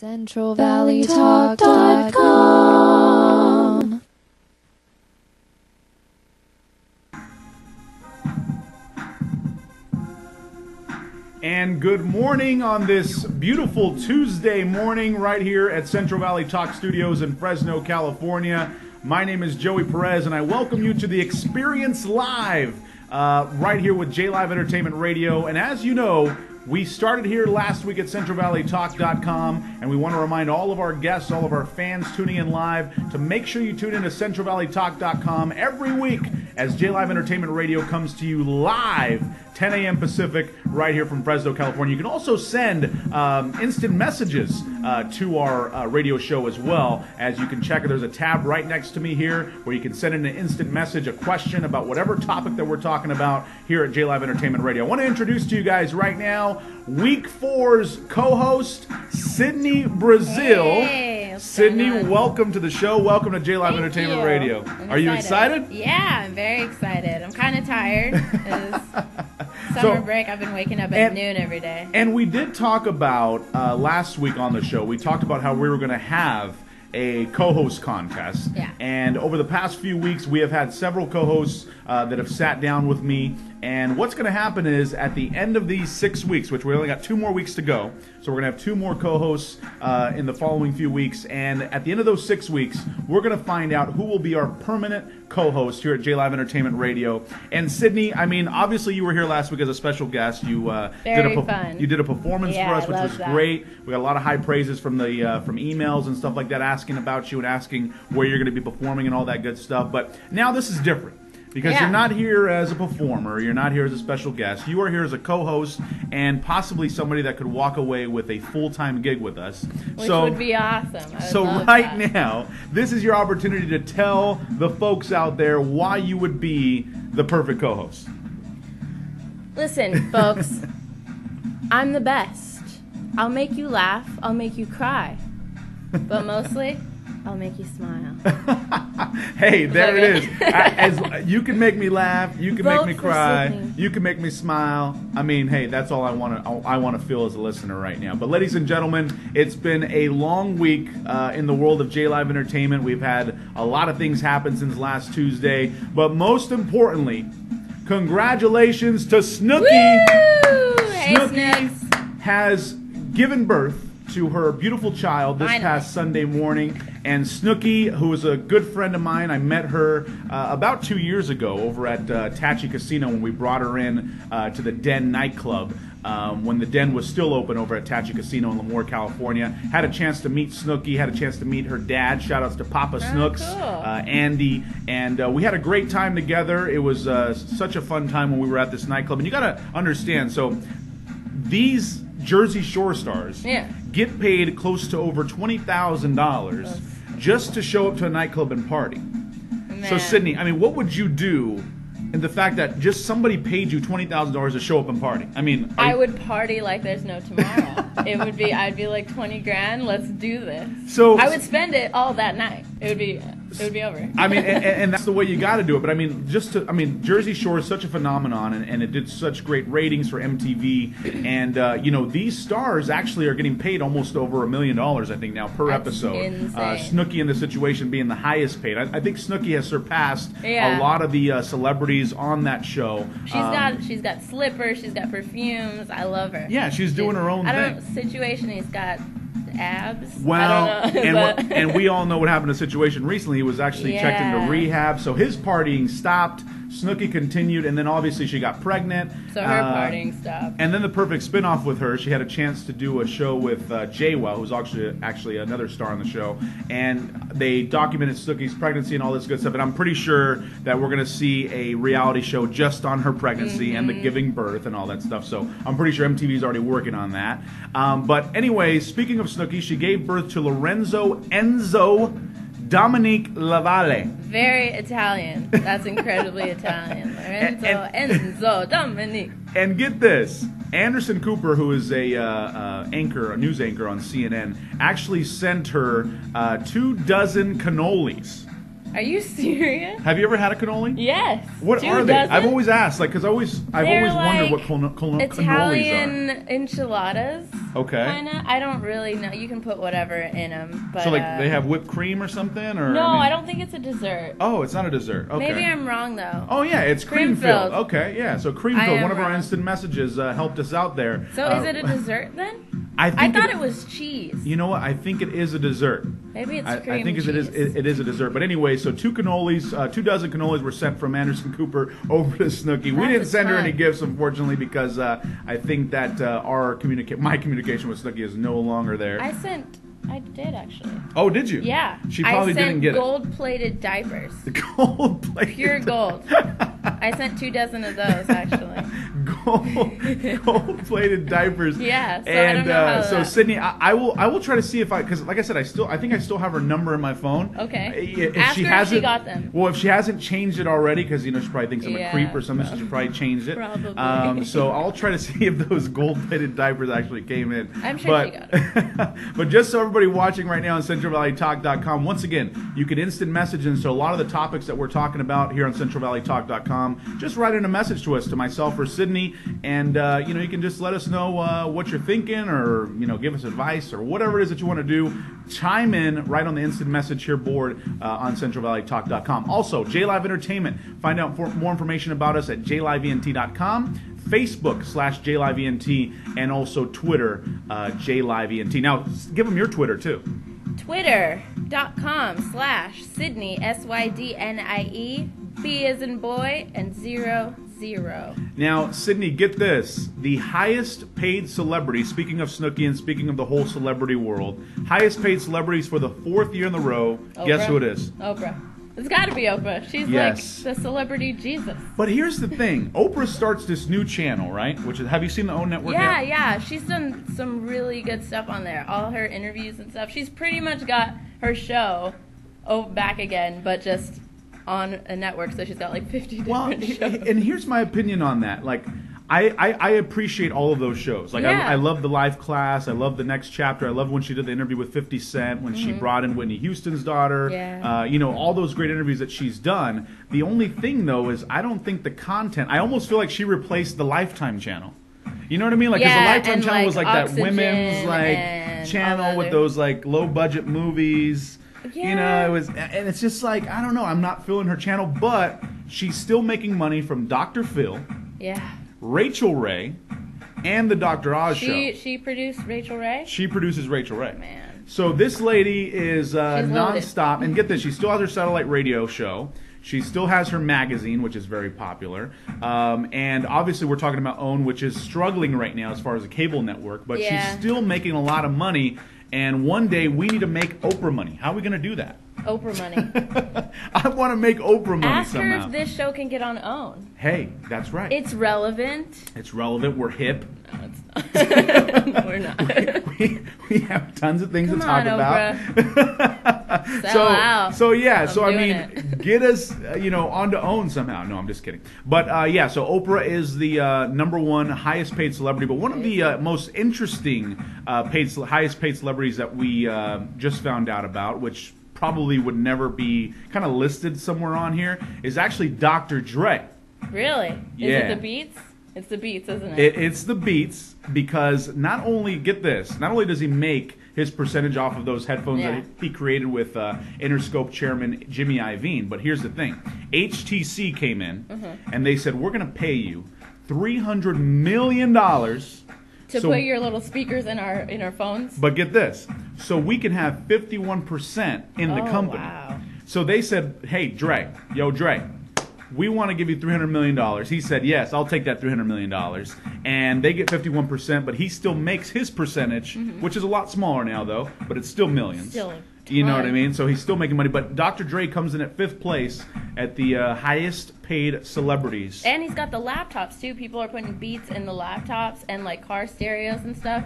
CentralValleyTalk.com. And good morning on this beautiful Tuesday morning right here at Central Valley Talk Studios in Fresno, California. My name is Joey Perez, and I welcome you to the Experience Live uh, right here with J Live Entertainment Radio. And as you know, we started here last week at CentralValleyTalk.com, and we want to remind all of our guests, all of our fans tuning in live, to make sure you tune in to CentralValleyTalk.com every week as J Live Entertainment Radio comes to you live 10 a.m. Pacific, right here from Fresno, California. You can also send um, instant messages uh, to our uh, radio show as well. As you can check, there's a tab right next to me here where you can send in an instant message, a question about whatever topic that we're talking about here at J Live Entertainment Radio. I want to introduce to you guys right now Week Four's co-host Sydnie Brazile. Hey, Sydnie, welcome to the show. Welcome to J Live Entertainment you. Radio. I'm Are you excited? Yeah, I'm very excited. I'm kind of tired. 'cause So- summer break, I've been waking up at And- noon every day. And we did talk about uh, last week on the show. We talked about how we were going to have a co-host contest. Yeah. And over the past few weeks, we have had several co-hosts uh, that have sat down with me. And what's going to happen is at the end of these six weeks, which we only got two more weeks to go, so we're going to have two more co-hosts uh, in the following few weeks. And at the end of those six weeks, we're going to find out who will be our permanent co-host here at J Live Entertainment Radio. And Sydnie, I mean, obviously you were here last week as a special guest. You uh, did a fun. you did a performance Yeah, for us, which was that. great. We got a lot of high praises from the uh, from emails and stuff like that, asking about you and asking where you're going to be performing and all that good stuff. But now this is different. Because Yeah. you're not here as a performer, you're not here as a special guest. You are here as a co-host and possibly somebody that could walk away with a full-time gig with us. Which so, would be awesome. Would so right that. now, this is your opportunity to tell the folks out there why you would be the perfect co-host. Listen, folks, I'm the best. I'll make you laugh. I'll make you cry. But mostly, I'll make you smile. hey, there it is. Okay. As, you can make me laugh. You can Vote make me cry. You can make me smile. I mean, hey, that's all I want to. I want to feel as a listener right now. But, ladies and gentlemen, it's been a long week uh, in the world of J Live Entertainment. We've had a lot of things happen since last Tuesday. But most importantly, congratulations to Snooki. Hey, Snooki has given birth to her beautiful child this Finally. past Sunday morning. And Snooki, who is a good friend of mine, I met her uh, about two years ago over at uh, Tachi Casino when we brought her in uh, to the Den nightclub. Um, when the Den was still open over at Tachi Casino in Lemoore, California, had a chance to meet Snooki, had a chance to meet her dad. Shout outs to Papa Snooks, cool. uh, Andy, and uh, we had a great time together. It was uh, such a fun time when we were at this nightclub. And you got to understand, so these Jersey Shore stars Yeah. Get paid close to over twenty thousand dollars just to show up to a nightclub and party. So Sydnie, I mean, what would you do in the fact that just somebody paid you twenty thousand dollars to show up and party? I mean, I you- would party like there's no tomorrow. it would be, I'd be like 20 grand, let's do this. So I would spend it all that night. It would be, it would be over. I mean, and, and that's the way you got to do it. But I mean, just to, I mean, Jersey Shore is such a phenomenon, and, and it did such great ratings for MTV. And uh, you know, these stars actually are getting paid almost over a million dollars, I think, now per That's episode. Uh. Snooki in this situation being the highest paid. I, I think Snooki has surpassed Yeah. a lot of the uh, celebrities on that show. She's Um, got she's got slippers, she's got perfumes. I love her. Yeah, she's doing her own I don't thing. know. Situation, he's got abs. Well, know, and what, and we all know what happened to the situation recently. He was actually checked into rehab, so his partying stopped. Snooki continued, and then obviously she got pregnant. so her Uh, partying stopped. And then the perfect spin-off with her, she had a chance to do a show with uh, JWoww, who's actually actually another star on the show, and they documented Snooki's pregnancy and all this good stuff. And I'm pretty sure that we're going to see a reality show just on her pregnancy and the Mm-hmm. giving birth and all that stuff. So I'm pretty sure MTV's already working on that. Um, but anyway, speaking of Snooki, she gave birth to Lorenzo Enzo Dominique Lavalle. Very Italian. That's incredibly Italian. Lorenzo, And- Enzo, Dominique. And get this, Anderson Cooper, who is a uh, uh, anchor, a news anchor on CNN, actually sent her uh, two dozen cannolis. Are you serious? Have you ever had a cannoli? Yes. What are they? dozen? I've always asked, like, because I always, I've They're always wondered what canno- canno- cannolis Italian are. enchiladas. Okay. Kinda. I don't really know. You can put whatever in them, but so like uh, they have whipped cream or something, or No, mean- I don't think it's a dessert. Oh, it's not a dessert. Okay. Maybe I'm wrong though. Oh yeah, it's cream, Cream filled. filled. Okay, yeah. So cream I filled. One of our instant messages uh, helped us out there. So Uh, is it a dessert then? I I thought it, was cheese. You know what? I think it is a dessert. Maybe it's I, cream I think cheese. it is it, it is a dessert. But anyway, so two cannolis, uh, two dozen cannolis were sent from Anderson Cooper over to Snooki. We didn't send her any gifts, unfortunately, because uh, I think that uh, our communica- my communication with Snooki is no longer there. I sent. I did actually. oh, did you? Yeah. She probably I sent didn't get gold-plated diapers. it. Gold plated. Pure gold. I sent two dozen of those actually. gold, gold-plated diapers. Yeah, so and uh, so that- Sydnie, I, I will, I will try to see if I, because like I said, I still, I think I still have her number in my phone. Okay. If Ask she if she hasn't, got them. Well, if she hasn't changed it already, because you know she probably thinks I'm a Yeah, creep or something, so she probably changed it. Probably. Um, so I'll try to see if those gold-plated diapers actually came in. I'm sure but, she got them. but just so everybody watching right now on CentralValleyTalk.com, once again, you can instant message in. So a lot of the topics that we're talking about here on CentralValleyTalk.com, just write in a message to us, to myself or Sydnie, and uh, you know you can just let us know uh, what you're thinking, or you know give us advice, or whatever it is that you want to do. Chime in right on the instant message here board uh, on CentralValleyTalk.com. Also, J Live Entertainment. Find out for, more information about us at JLiveENT.com. Facebook slash JLiveENT and also Twitter, uh, JLiveENT. Now, give them your Twitter too. Twitter.com slash Sydnie S Y D N I E B as in boy and zero zero. Now, Sydnie, get this. The highest paid celebrity, speaking of Snooki and speaking of the whole celebrity world, highest paid celebrities for the fourth year in a row. Guess who it is? Oprah. It's got to be Oprah. She's Yes. like the celebrity Jesus. But here's the thing Oprah starts this new channel, right? Which is, have you seen the OWN network Yeah, yet? yeah. She's done some really good stuff on there. All her interviews and stuff. She's pretty much got her show oh, back again, but just on a network. So she's got like 50 Well, different shows. and here's my opinion on that. Like, I, I, I appreciate all of those shows. Like, Yeah. I, I love the Lifeclass. I love the next chapter. I love when she did the interview with 50 Cent, when she brought in Whitney Houston's daughter. Mm-hmm. Yeah. Uh, you know, all those great interviews that she's done. The only thing, though, is I don't think the content, I almost feel like she replaced the Lifetime channel. You know what I mean? Like, 'cause Yeah, the Lifetime channel like, was like that women's like channel with those like low budget movies. You know, it was, and it's just like I don't know. I'm not feeling her channel, but she's still making money from Dr. Phil, yeah. Rachael Ray, and the Dr. Oz She show. she produced Rachael Ray. She produces Rachael Ray. Man. So this lady is uh, nonstop, and get this, she still has her satellite radio show. She still has her magazine, which is very popular, um, and obviously we're talking about OWN, which is struggling right now as far as a cable network, but Yeah. she's still making a lot of money. And one day we need to make Oprah money. How are we going to do that? Oprah money. I want to make Oprah money Ask her somehow. if this show can get on OWN. Hey, that's right. It's relevant. It's relevant. We're hip. No, it's not. We're not. we, we have tons of things Come to talk on, about. Sell so, out. so yeah. I'm so I mean, it. get us, uh, you know, onto own somehow. No, I'm just kidding. But uh, yeah, so Oprah is the uh, number one highest paid celebrity. But one of the uh, most interesting uh, paid, highest paid celebrities that we uh, just found out about, which probably would never be kind of listed somewhere on here, is actually Dr. Dre. Really? Is Yeah. it the Beats? It's the Beats, isn't it? It, it's the Beats because not only get this, not only does he make his percentage off of those headphones Yeah. that he he created with uh, Interscope chairman Jimmy Iovine, but here's the thing: HTC came in Mm-hmm. and they said we're going to pay you three hundred million dollars. To so- put your little speakers in our in our phones. But get this, so we can have fifty-one percent in the Oh, company. wow. So they said, "Hey, Dre, yo, Dre, we want to give you three hundred million dollars." He said, "Yes, I'll take that three hundred million dollars." And they get fifty-one percent, but he still makes his percentage, which is a lot smaller now, though, but it's still millions. Mm-hmm. Still you know what I mean? So he's still making money. But Dr. Dre comes in at fifth place at the uh, highest paid celebrities. And he's got the laptops too. People are putting beats in the laptops and like car stereos and stuff.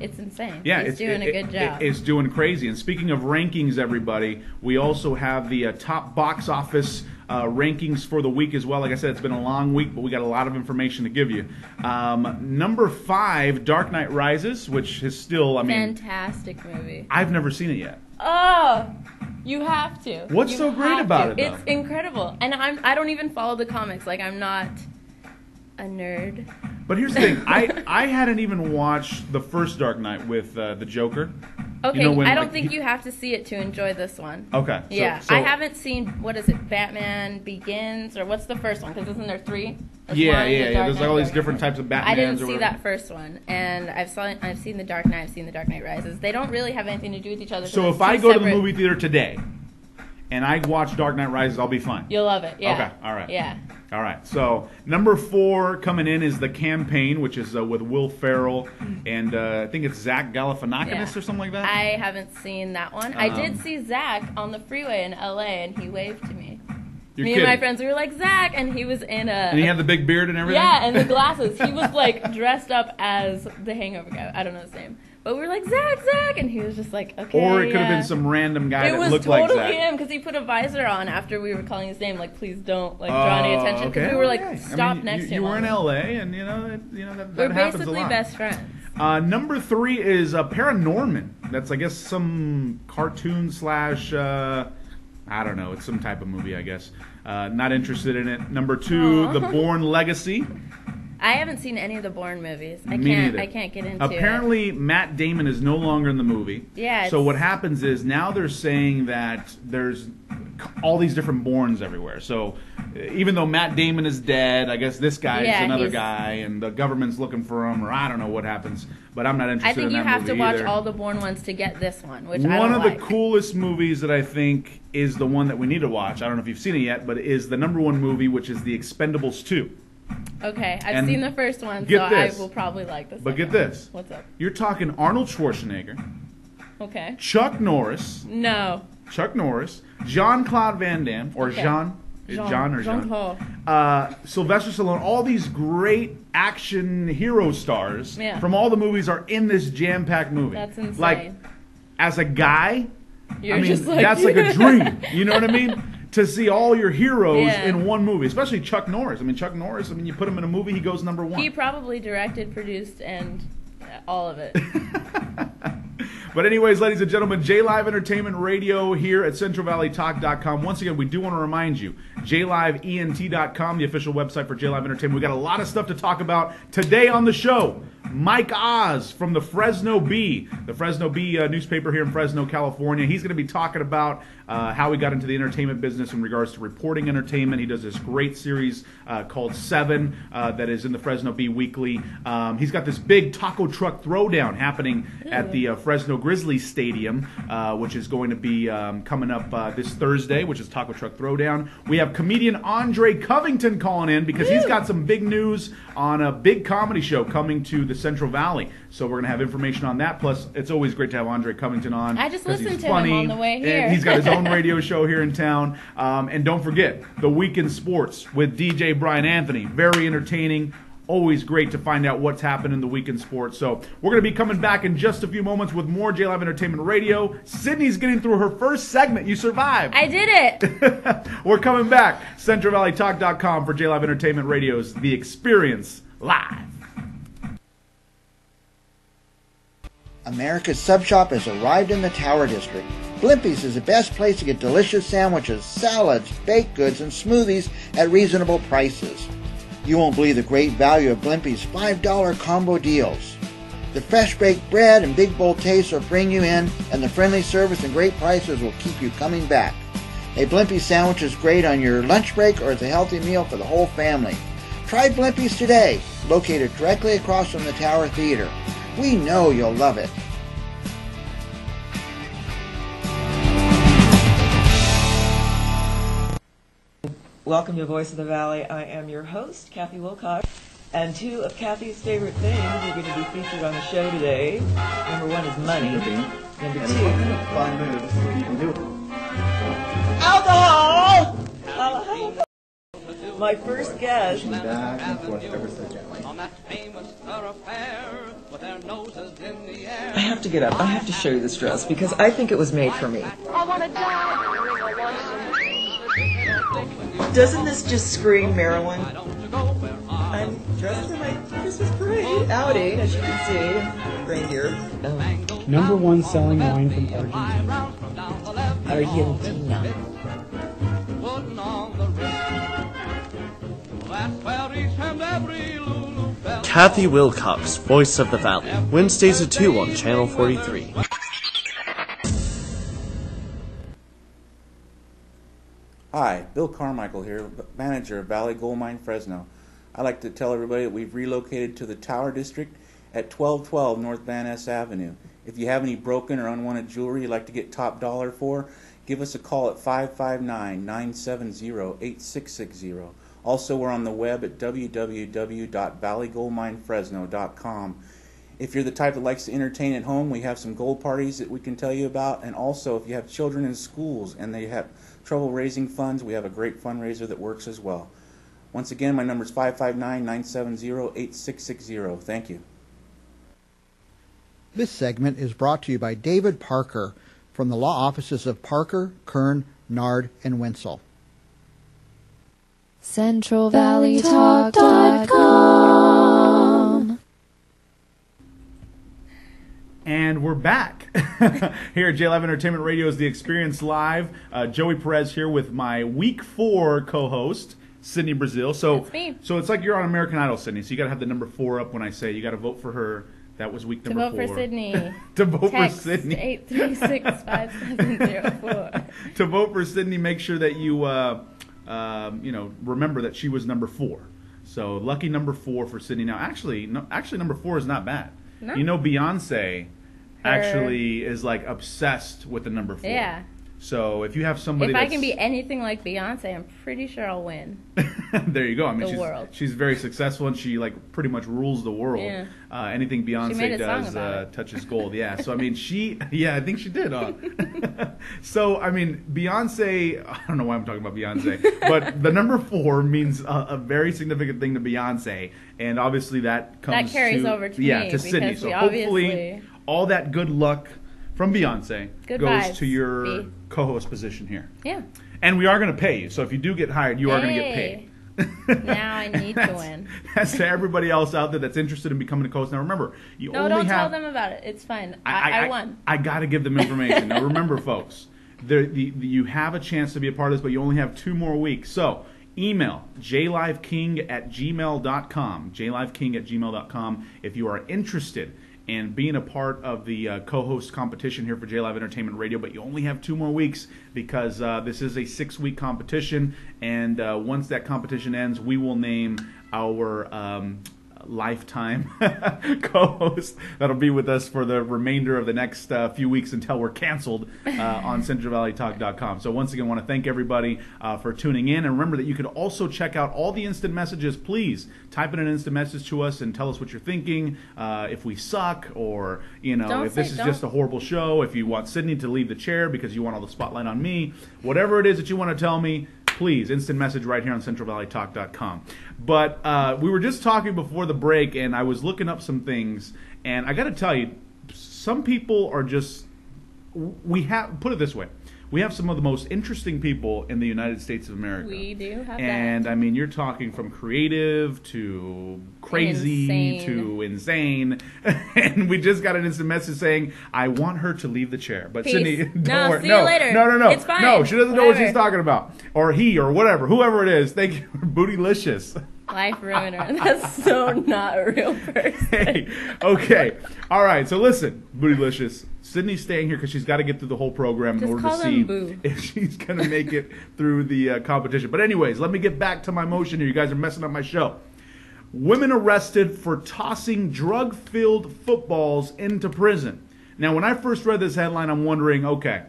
It's insane. Yeah, he's it's doing it- a good it- job. it's doing crazy. And speaking of rankings, everybody, we also have the uh, top box office uh, rankings for the week as well. Like I said, it's been a long week, but we got a lot of information to give you. Um, number five, Dark Knight Rises, which is still, I mean, Fantastic movie. I've never seen it yet. Oh, you have to. What's You so great about to. it, though? It's incredible, and I'm I don't even follow the comics. Like I'm not a nerd. But here's the thing: I I hadn't even watched the first Dark Knight with uh, the Joker. Okay, know, when, I don't like, think he- you have to see it to enjoy this one. Okay. so- yeah, so- I haven't seen what is it, Batman Begins, or what's the first one? Because isn't there three? There's Yeah, one, yeah, The yeah. There's like all these different types of Batman. I didn't see that first one, and I've saw I've seen the Dark Knight, I've seen the Dark Knight Rises. They don't really have anything to do with each other. So if I go to the movie theater today, and I watch Dark Knight Rises, I'll be fine. you'll love it. Yeah. Okay, all right. Yeah. All right. So number four coming in is the campaign, which is uh, with Will Ferrell and uh, I think it's Zach Galifianakis Yeah. or something like that. I haven't seen that one. I Um, did see Zach on the freeway in LA, and he waved to me. You're me kidding. and my friends we were like Zach, and he was in a. and he had the big beard and everything. yeah, and the glasses. He was like dressed up as the Hangover guy. I don't know his name, but we were like Zach, Zach, and he was just like okay. or it could have been some random guy It that was looked totally like Zach. him because he put a visor on after we were calling his name. Like, please don't like draw any Oh, attention because okay. we were like Okay. I stop mean, next you, to him. You were in LA, and you know, it, you know that, We're that happens a basically lot. best friends. Uh, number three is uh, Paranorman. That's I guess some cartoon slash uh, I don't know. It's some type of movie, I guess. Uh, not interested in it. Number two, Aw. The Bourne Legacy. I haven't seen any of the Bourne movies. I Me can't. neither. I can't get into it. Apparently, Matt Damon is no longer in the movie. Yeah, So what happens is now they're saying that there's all these different Bournes everywhere. So uh, even though Matt Damon is dead, I guess this guy Yeah, is another guy, and the government's looking for him, or I don't know what happens. But I'm not interested. In that. I think in you have to watch either. all the Bourne ones to get this one, which I One of like. the coolest movies that I think is the one that we need to watch. I don't know if you've seen it yet, but it is the number one movie, which is The Expendables 2. Okay, I've And seen the first one, get so this. I will probably like this. But get this. What's up? You're talking Arnold Schwarzenegger, Okay. Chuck Norris, No. Chuck Norris, John Claude Van Damme, or Okay. Jean, is Jean- John or Jean, Jean-Paul. uh, Sylvester Stallone, all these great action hero stars Yeah. from all the movies are in this jam-packed movie. That's insane. Like, as a guy, You're I mean, just like that's like a dream. You know what I mean? To see all your heroes Yeah. in one movie, especially Chuck Norris. I mean, Chuck Norris. I mean, you put him in a movie, he goes number one. He probably directed, produced, and uh, all of it. But anyways, ladies and gentlemen, J Live Entertainment Radio here at CentralValleyTalk.com. Once again, we do want to remind you, JLiveENT.com, the official website for J Live Entertainment. We got a lot of stuff to talk about today on the show. Mike Oz from the Fresno Bee, the Fresno Bee uh, newspaper here in Fresno, California. He's going to be talking about uh, how he got into the entertainment business in regards to reporting entertainment. He does this great series uh, called Seven uh, that is in the Fresno Bee Weekly. Um, he's got this big taco truck throwdown happening at the uh, Fresno Grizzlies Stadium, uh, which is going to be um, coming up uh, this Thursday, which is Taco Truck Throwdown. We have comedian Andre Covington calling in because he's got some big news on a big comedy show coming to the Central Valley. So we're going to have information on that. Plus, it's always great to have Andre Covington on. I just listened to him on the way and here. he's got his own radio show here in town. Um, and don't forget, The Weekend Sports with DJ Brian Anthony. Very entertaining. Always great to find out what's happened in the week in sports. So we're going to be coming back in just a few moments with more J Live Entertainment Radio. Sydney's getting through her first segment. You survived. I did it. we're coming back. CentralValleyTalk.com for J Live Entertainment Radio's The Experience Live. America's Sub Shop has arrived in the Tower District. Blimpie's is the best place to get delicious sandwiches, salads, baked goods, and smoothies at reasonable prices. You won't believe the great value of Blimpie's $5 combo deals. The fresh baked bread and big bowl taste will bring you in, and the friendly service and great prices will keep you coming back. A Blimpie sandwich is great on your lunch break or as a healthy meal for the whole family. Try Blimpie's today, located directly across from the Tower Theater. We know you'll love it. Welcome to Voice of the Valley. I am your host, Kathy Wilcox. And two of Kathy's favorite things are going to be featured on the show today. Number one is money. Number two, alcohol! Alcohol. My first guest, on that famous thoroughfare with their noses in the air. I have to get up. I have to show you this dress because I think it was made for me. Doesn't this just scream Maryland? I'm dressed in my Christmas parade outing, as you can see. Reindeer. Oh. Number one selling wine from Argentina. Argentina. Putting on the wrist. That's where each and every Lulu fell. Kathy Wilcox, Voice of the Valley, Wednesdays at 2 on Channel 43. Hi, Bill Carmichael here, manager of Valley Gold Mine Fresno. I'd like to tell everybody that we've relocated to the Tower District at 1212 North Van Ness Avenue. If you have any broken or unwanted jewelry you'd like to get top dollar for, give us a call at 559 970 8660. Also, we're on the web at www.valleygoldminefresno.com. If you're the type that likes to entertain at home, we have some gold parties that we can tell you about. And also, if you have children in schools and they have trouble raising funds, we have a great fundraiser that works as well. Once again, my number is 559 970 8660. Thank you. This segment is brought to you by David Parker from the law offices of Parker, Kern, Nard, and Wenzel. CentralValleyTalk.com. And we're back here at J Live Entertainment Radio's The Experience Live. Uh, Joey Perez here with my Week Four co-host Sydnie Brazile. So, me. so it's like you're on American Idol, Sydnie. So you got to have the number four up when I say you got to vote for her. That was week number one. To vote four. for Sydnie. to vote Text for Sydnie. eight three six five seven zero four. to vote for Sydnie, make sure that you, uh, um, you know, remember that she was number four. So lucky number four for Sydnie. Now, actually, no, actually, number four is not bad. No. You know, Beyonce actually is like obsessed with the number four. Yeah. So if you have somebody, If I can be anything like Beyonce, I'm pretty sure I'll win. there you go. I mean, the she's world. she's very successful and she like pretty much rules the world. Yeah. Uh, anything Beyonce made a song does uh, touches gold. Yeah. So I mean, she yeah, I think she did. Huh? so I mean, Beyonce. I don't know why I'm talking about Beyonce, but the number four means a, a very significant thing to Beyonce, and obviously that comes that carries to, over to yeah me to Sydnie. So hopefully, obviously- all that good luck from Beyonce Good goes vibes, to your B. co-host position here. Yeah. And we are going to pay you. So if you do get hired, you are going to get paid. Now I need to win. That's to everybody else out there that's interested in becoming a coach. Now remember, you No, only don't have. tell them about it. It's fine. I, I, won. I got to give them information. now remember, folks, the, the, you have a chance to be a part of this, but you only have two more weeks. So email jliveking at gmail.com, jliveking at gmail.com if you are interested in being a part of the uh, co-host competition here for J Live Entertainment Radio, but you only have two more weeks because uh, this is a six-week competition, and uh, once that competition ends, we will name our um, lifetime co-host that'll be with us for the remainder of the next uh, few weeks until we're canceled uh, on CentralValleyTalk.com. So once again, I want to thank everybody uh, for tuning in, and remember that you can also check out all the instant messages. Please type in an instant message to us and tell us what you're thinking. Uh, if we suck, or you know, Don't if this is don't- just a horrible show, if you want Sydnie to leave the chair because you want all the spotlight on me, whatever it is that you want to tell me, please instant message right here on centralvalleytalk.com but uh, we were just talking before the break and i was looking up some things and i got to tell you some people are just we have put it this way we have some of the most interesting people in the united states of america We do have and that. I mean, you're talking from creative to crazy Insane. to insane. and we just got an instant message saying, "I want her to leave the chair." But Peace. Sydnie, don't No, worry. see no, you later. no, no, no, It's fine. no. She doesn't know what she's talking about, or he, or whatever, whoever it is. Thank you, bootylicious. Life ruiner. That's so not a real person. hey, okay, all right. So listen, bootylicious. Sydnie's staying here because she's got to get through the whole program Just in order to see Boo. if she's going to make it through the uh, competition. But anyways, let me get back to my motion here. You guys are messing up my show. Women arrested for tossing drug-filled footballs into prison. Now, when I first read this headline, I'm wondering, okay,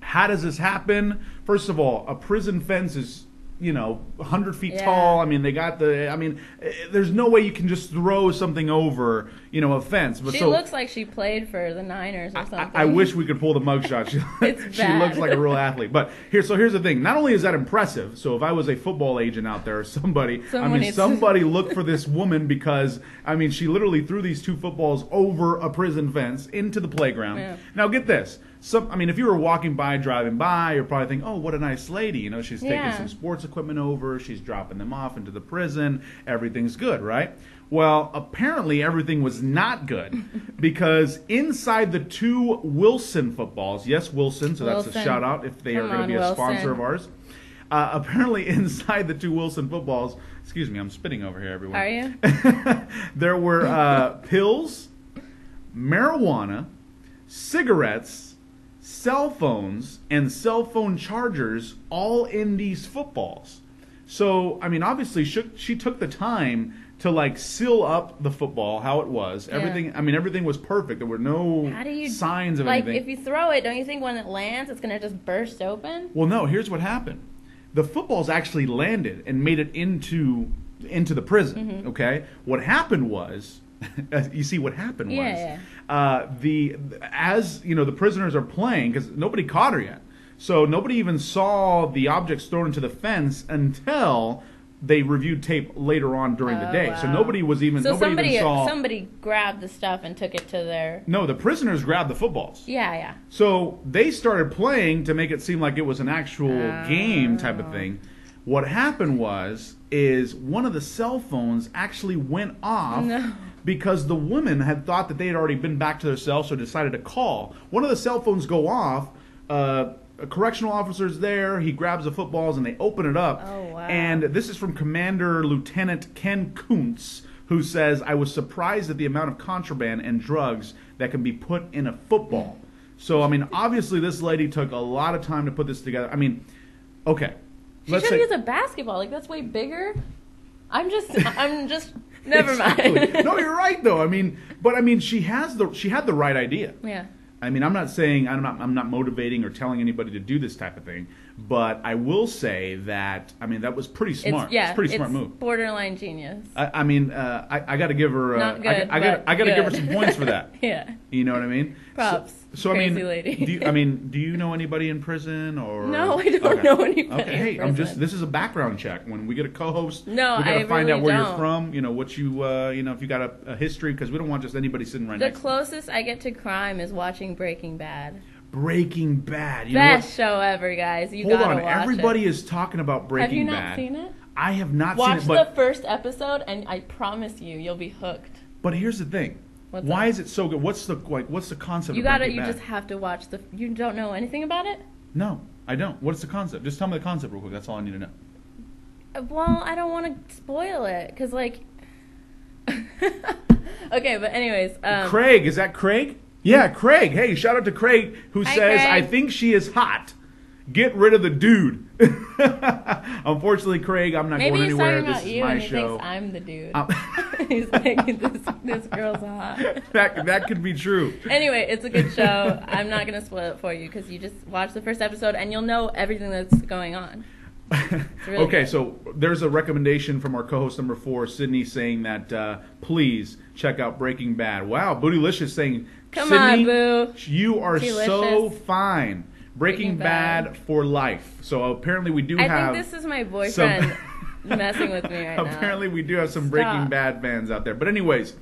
how does this happen? First of all, a prison fence is, you know, 100 feet Yeah. tall. I mean, they got the. I mean, eh, there's no way you can just throw something over, you know, a fence. But She so looks like she played for the Niners or something. I, I wish we could pull the mugshot. She, she looks like a real athlete. But here, so here's the thing. Not only is that impressive. So if I was a football agent out there, or somebody, Someone I mean, somebody look for this woman because I mean, she literally threw these two footballs over a prison fence into the playground. Yeah. Now get this. Some, I mean, if you were walking by, driving by, you're probably thinking, "Oh, what a nice lady!" You know, she's taking Yeah. some sports equipment over. She's dropping them off into the prison. Everything's good, right? Well, apparently everything was not good because inside the two Wilson footballs, yes, Wilson, so that's a shout out if they are going to be a Wilson. sponsor of ours. Uh, apparently, inside the two Wilson footballs, excuse me, I'm spitting over here, everyone. Are you? there were uh, pills, marijuana, cigarettes, cell phones, and cell phone chargers all in these footballs. So, I mean, obviously, she, she took the time to like seal up the football how it was. Yeah. Everything. I mean, everything was perfect. There were no How do you signs of like anything. if you throw it? Don't you think when it lands, it's gonna just burst open? Well, no. Here's what happened. The footballs actually landed and made it into into the prison. Mm-hmm. Okay. What happened was, you see, what happened was, Yeah, Uh, the as you know, the prisoners are playing because nobody caught her yet. So nobody even saw the objects thrown into the fence until they reviewed tape later on during the Oh, day. So nobody was even So nobody somebody even saw. somebody grabbed the stuff and took it to their no, the prisoners grabbed the footballs. yeah yeah. So they started playing to make it seem like it was an actual game type of thing. What happened was is one of the cell phones actually went off No. Because the woman had thought that they had already been back to their cell, so decided to call. One of the cell phones go off. Uh, a correctional officer's there. He grabs the footballs and they open it up. Oh, wow. And this is from Commander Lieutenant Ken Kuntz, who says, I was surprised at the amount of contraband and drugs that can be put in a football. So, I mean, obviously, this lady took a lot of time to put this together. I mean, okay. She should say- use a basketball. Like that's way bigger. I'm just I'm just never Exactly. mind. no, you're right, though. I mean, but I mean, she has the she had the right idea. yeah. I mean, I'm not saying I'm not I'm not motivating or telling anybody to do this type of thing, but I will say that I mean that was pretty smart. It's yeah. it's pretty smart move. Borderline genius. I, I mean, uh, I, I got to give her. Uh, Not I, good, I got but I got to give her some points for that. Yeah. You know what I mean? Props. So, so I mean, lady. do you, I mean, do you know anybody in prison or? No, I don't know anybody Okay, hey, I'm just. This is a background check. When we get a co-host, No, we gotta I find really out where you're from. You know what you, uh, you know, if you got a, a history, because we don't want just anybody sitting right The next. to closest I get to crime is watching Breaking Bad. Breaking Bad. You? Best show ever, guys. You Hold on, everybody it. is talking about Breaking Bad. Have you not Bad. seen it? I have not Watch seen it, Watch the first episode, and I promise you, you'll be hooked. but here's the thing. What's Why up? is it so good? What's the like? What's the concept? You of gotta. Breaking You Bad? just have to watch the. You don't know anything about it? No, I don't. What's the concept? Just tell me the concept real quick. That's all I need to know. Uh, Well, I don't want to spoil it, cause like. okay, but anyways, um, Craig, is that Craig? Yeah, Craig. Hey, shout out to Craig who Hi, says, Craig. "I think she is hot. Get rid of the dude." Unfortunately, Craig, I'm not maybe going anywhere. talking This about is you, my and he show. thinks I'm the dude. Um, he's like, this, this girl's hot. that that could be true. Anyway, it's a good show. I'm not gonna spoil it for you because you just watch the first episode and you'll know everything that's going on. really okay, good. so there's a recommendation from our co-host number four, Sydnie, saying that uh, please check out Breaking Bad. Wow, Bootylicious saying, Come Sydnie, on, boo. you are so fine. Breaking, Bad. Bad. for life. So apparently we do I have. think this is my boyfriend messing with me right now. Apparently, we do have some Breaking Bad fans out there. But anyways,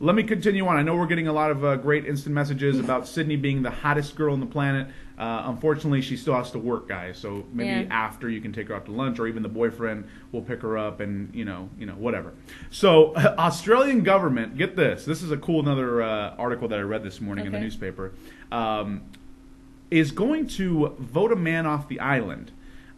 let me continue on. I know we're getting a lot of uh, great instant messages about Sydnie being the hottest girl on the planet. Uh, unfortunately, she still has to work, guys. So maybe Yeah. after you can take her out to lunch, or even the boyfriend will pick her up, and you know, you know, whatever. So Australian government, get this. This is a cool another uh, article that I read this morning in the newspaper. Um, is going to vote a man off the island.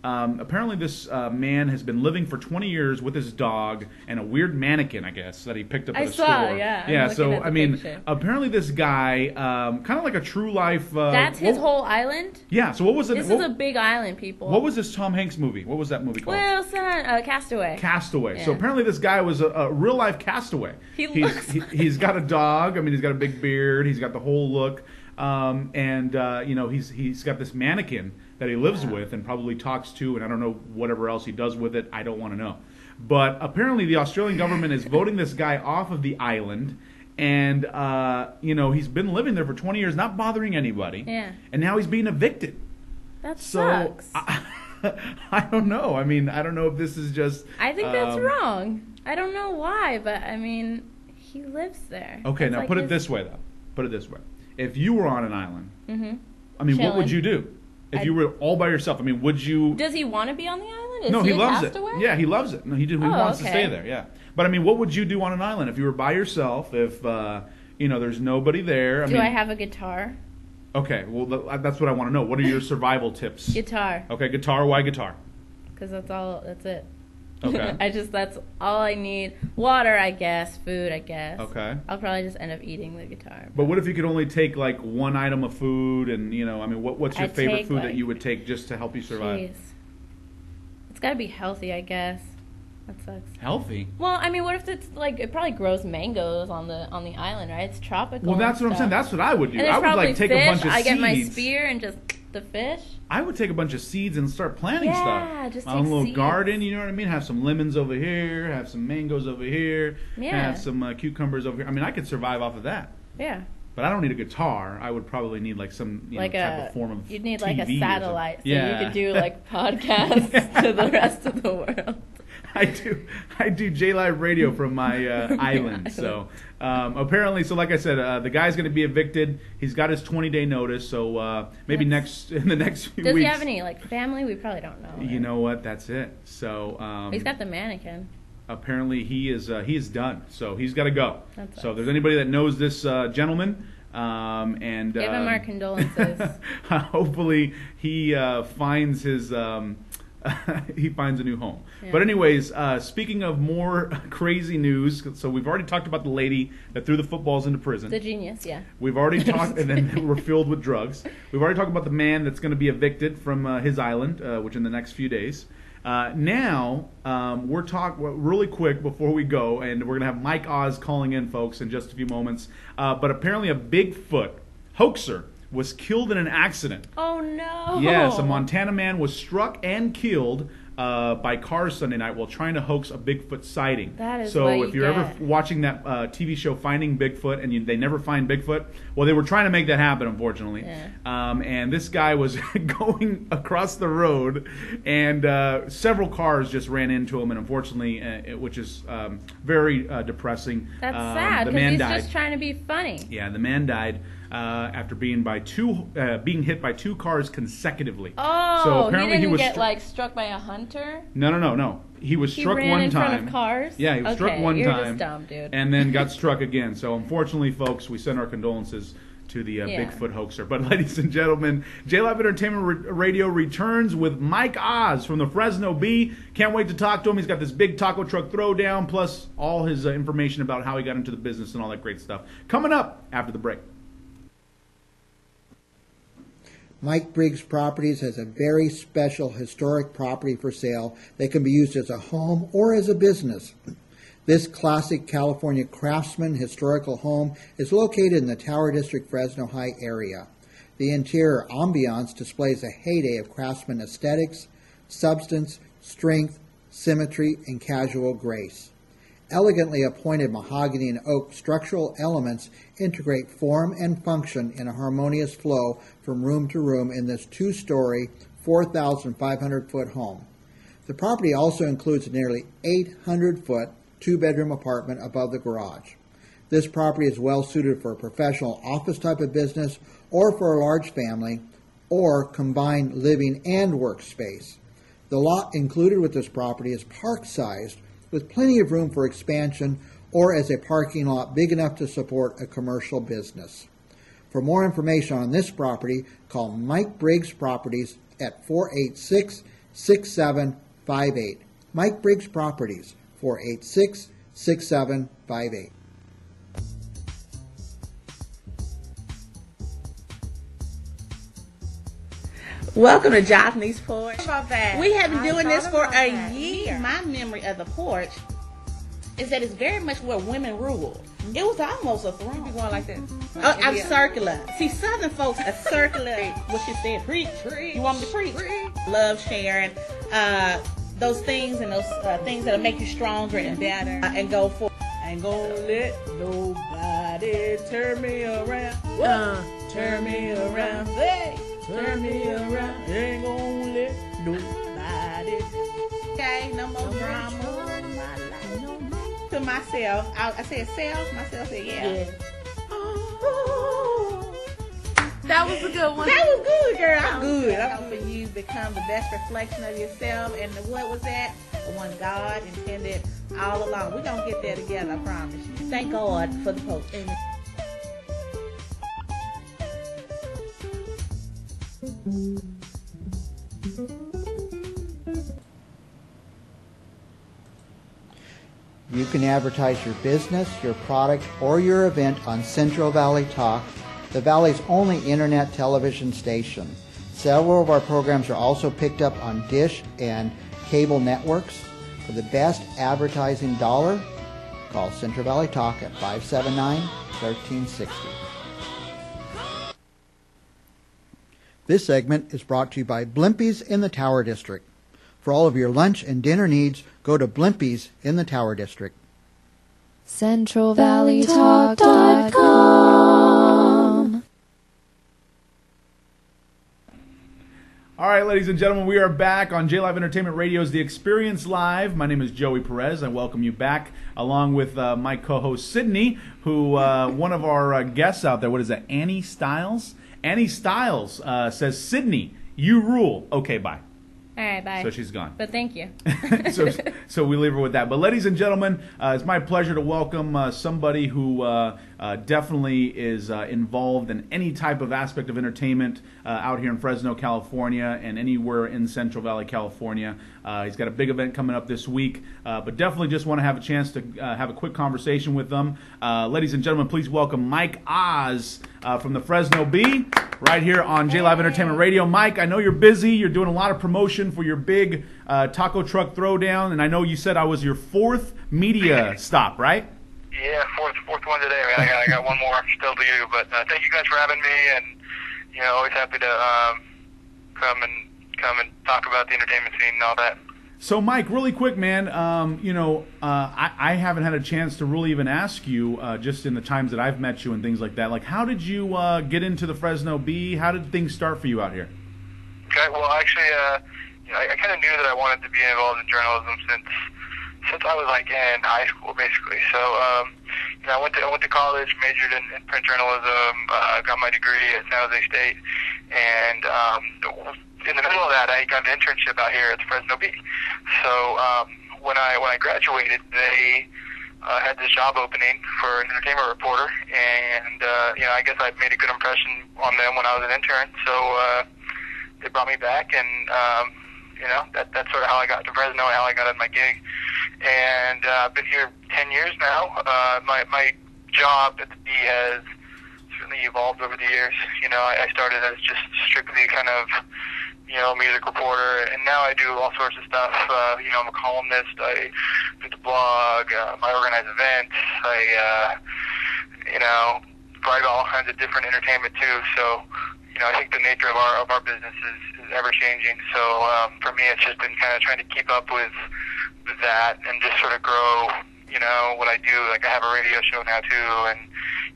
Um, apparently, this uh, man has been living for 20 years with his dog and a weird mannequin, I guess, that he picked up I at a saw, store. yeah, yeah. So I mean, picture. apparently, this guy, um, kind of like a true life. Uh, That's his what- whole island. Yeah. So what was it? This what, is a big island, people. what was this Tom Hanks movie? What was that movie called? Well, son, uh, Castaway. Castaway. So apparently, this guy was a, a real life castaway. He he's, looks he, he's got a dog. I mean, he's got a big beard. He's got the whole look. Um, and uh, you know, he's he's got this mannequin that he lives with and probably talks to, and I don't know whatever else he does with it. I don't want to know. But apparently, the Australian government is voting this guy off of the island. And uh, you know he's been living there for 20 years, not bothering anybody. Yeah. And now he's being evicted. that So sucks. I, I don't know. I mean, I don't know if this is just. I think that's um, wrong. I don't know why, but I mean, he lives there. Okay, now like put it this way, though. Put it this way: if you were on an island, Mhm. I mean, what would you do? If I'd- you were all by yourself, I mean, would you? Does he want to be on the island? Is no, he, a loves it. castaway? Yeah, he loves it. No, he, do, he Oh, wants to stay there. Yeah, but I mean, what would you do on an island if you were by yourself? If uh, you know, there's nobody there. I Do mean, I have a guitar? okay, well, that's what I want to know. What are your survival tips? Guitar. Okay, guitar. Why guitar? because that's all. That's it. Okay. I just that's all I need. Water, I guess. Food, I guess. Okay. I'll probably just end up eating the guitar. But what if you could only take like one item of food, and you know, I mean, what, what's your I'd favorite take, food that you would take just to help you survive? Jeez. It's gotta be healthy, I guess. That sucks. Healthy. Well, I mean, what if it's like it probably grows mangoes on the on the island, right? It's tropical. Well, that's and what I'm saying. That's what I would do. And I would like take fish. a bunch of I get my spear and just the fish. I would take a bunch of seeds and start planting Yeah, stuff. just My own little seeds. garden, you know what I mean? Have some lemons over here, have some mangoes over here, Yeah. have some uh, cucumbers over here. I mean, I could survive off of that. Yeah, But I don't need a guitar. I would probably need like some you like know, type a of form of you'd need like a TV satellite, so yeah. you could do like podcasts to the rest of the world. I do. I do J Live radio from my uh, island. So um, apparently, so like I said, uh, the guy's going to be evicted. He's got his 20 day notice. So uh, maybe That's- next in the next few Does weeks. he have any like family? We probably don't know. You know what? That's it. So um, He's got the mannequin. apparently he is uh, he is done. So he's got to go. That So if there's anybody that knows this uh, gentleman. Um, and Give him um, our condolences. hopefully he uh, finds his um, he finds a new home. Yeah. But anyways, uh, speaking of more crazy news, so we've already talked about the lady that threw the footballs into prison. the genius, yeah. We've already talked, and then we're filled with drugs. We've already talked about the man that's going to be evicted from uh, his island, uh, which in the next few days. Uh, now um, we're talk well, really quick before we go, and we're going to have Mike Oz calling in, folks, in just a few moments. Uh, but apparently, a Bigfoot hoaxer was killed in an accident. Oh no. Yes, a Montana man was struck and killed uh, by cars Sunday night while trying to hoax a Bigfoot sighting. That is so if you you're ever watching that uh, TV show Finding Bigfoot and you, they never find Bigfoot, well, they were trying to make that happen, unfortunately. Yeah. Um, and this guy was going across the road, and uh, several cars just ran into him, and unfortunately, uh, it- which is um, very uh, depressing. That's um, sad The because man he's died. just trying to be funny. Yeah, the man died uh, after being by two, uh, being hit by two cars consecutively. Oh, so he apparently didn't was get str- like struck by a hunter. no, no, no, no. He was He struck ran one in time. front of cars. Yeah, he was struck one you're time. just dumb, dude. And then got struck again. So unfortunately, folks, we send our condolences to the uh, Yeah. Bigfoot hoaxer. But ladies and gentlemen, J Live Entertainment Ra- Radio returns with Mike Oz from the Fresno Bee. Can't wait to talk to him. He's got this big taco truck throwdown, plus all his uh, information about how he got into the business and all that great stuff. Coming up after the break. Mike Briggs Properties has a very special historic property for sale that can be used as a home or as a business. This classic California craftsman historical home is located in the Tower District Fresno High area. The interior ambiance displays a heyday of craftsman aesthetics, substance, strength, symmetry, and casual grace. Elegantly appointed mahogany and oak structural elements integrate form and function in a harmonious flow from room to room in this two story, 4,500 foot home. The property also includes a nearly 800 foot, two bedroom apartment above the garage. This property is well suited for a professional office type of business or for a large family or combined living and workspace. The lot included with this property is park sized with plenty of room for expansion or as a parking lot big enough to support a commercial business. For more information on this property, call Mike Briggs Properties at 486 6758. Mike Briggs Properties, 486 6758. Welcome to Johnny's Porch. about that. We have been doing this for a year. My memory of the porch is that it's very much where women rule. It was almost a throne. You going like this? Oh, I'm Yeah. circular. See, Southern folks are circular. what she said, preach. You want me to preach? Love sharing uh, those things and those uh, things that'll make you stronger and better uh, and go for. Ain't gonna let nobody turn me around. Uh, Turn me around. Hey, turn me around. Ain't gonna let nobody. Okay, no more drama. To myself, I, I said self. Myself said yeah. Oh. That was a good one. That was good, girl. I'm good. I'm for you become the best reflection of yourself. And what was that? The one God intended all along. We're gonna get there together, I promise you. Thank God for the post. You can advertise your business, your product, or your event on Central Valley Talk, the Valley's only internet television station. Several of our programs are also picked up on dish and cable networks. For the best advertising dollar, call Central Valley Talk at 579 1360. This segment is brought to you by Blimpies in the Tower District. For all of your lunch and dinner needs, go to Blimpies in the Tower District. CentralValleyTalk.com. All right, ladies and gentlemen, we are back on J Live Entertainment Radio's The Experience Live. My name is Joey Perez. I welcome you back, along with uh, my co-host Sydnie, who uh, one of our uh, guests out there. What is that? Annie Styles. Annie Styles uh, says, "Sydnie, you rule." Okay, bye. All right, bye. So she's gone. But thank you. so, so we leave her with that. But, ladies and gentlemen, uh, it's my pleasure to welcome uh, somebody who uh, uh, definitely is uh, involved in any type of aspect of entertainment uh, out here in Fresno, California, and anywhere in Central Valley, California. Uh, he's got a big event coming up this week, uh, but definitely just want to have a chance to uh, have a quick conversation with them. Ladies and gentlemen, please welcome Mike Oz from the Fresno Bee, right here on J Live Entertainment Radio. Mike, I know you're busy. You're doing a lot of promotion for your big taco truck throwdown, and I know you said I was your fourth media stop, right? Yeah, fourth fourth one today, man. I got, I got one more still to do, but uh, thank you guys for having me, and you know, always happy to um, come and come and talk about the entertainment scene and all that. So, Mike, really quick, man. Um, you know, uh, I, I haven't had a chance to really even ask you, uh, just in the times that I've met you and things like that. Like, how did you uh, get into the Fresno Bee? How did things start for you out here? Okay, well, actually, uh, you know, I, I kind of knew that I wanted to be involved in journalism since since I was like in high school, basically. So, um, you know, I went to I went to college, majored in, in print journalism, uh, got my degree at San Jose State, and um, in the middle of that, I got an internship out here at the Fresno Bee. So, um, when I when I graduated, they uh, had this job opening for an entertainment reporter, and uh, you know, I guess I made a good impression on them when I was an intern. So uh, they brought me back, and um, you know, that that's sort of how I got to Fresno how I got in my gig. And uh, I've been here ten years now. Uh, my my job at the Bee has certainly evolved over the years. You know, I, I started as just strictly kind of you know, music reporter, and now I do all sorts of stuff. Uh, you know, I'm a columnist. I do the blog. Um, I organize events. I, uh, you know, write all kinds of different entertainment too. So, you know, I think the nature of our of our business is, is ever changing. So, um, for me, it's just been kind of trying to keep up with that and just sort of grow. You know, what I do. Like I have a radio show now too, and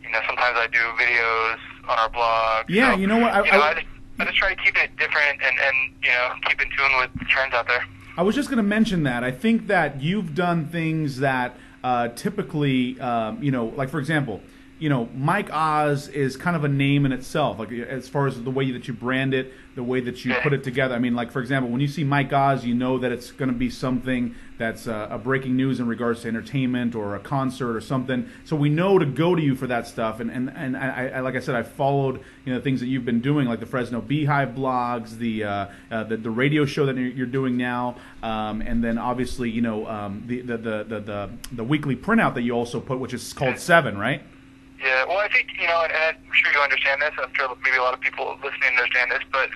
you know, sometimes I do videos on our blog. Yeah, so, you know what? I, you know, I, I just, I just try to keep it different and, and you know keep in tune with the trends out there. I was just going to mention that. I think that you've done things that uh, typically, um, you know, like for example, you know, Mike Oz is kind of a name in itself, like as far as the way that you brand it, the way that you put it together. I mean, like for example, when you see Mike Oz, you know that it's going to be something that's uh, a breaking news in regards to entertainment or a concert or something. So we know to go to you for that stuff. And and and I, I like I said, I followed you know things that you've been doing, like the Fresno Beehive blogs, the uh, uh, the, the radio show that you're doing now, um, and then obviously you know um, the, the, the the the the weekly printout that you also put, which is called Seven, right? Yeah, well, I think you know, and, I'm sure you understand this. I'm sure maybe a lot of people listening understand this, but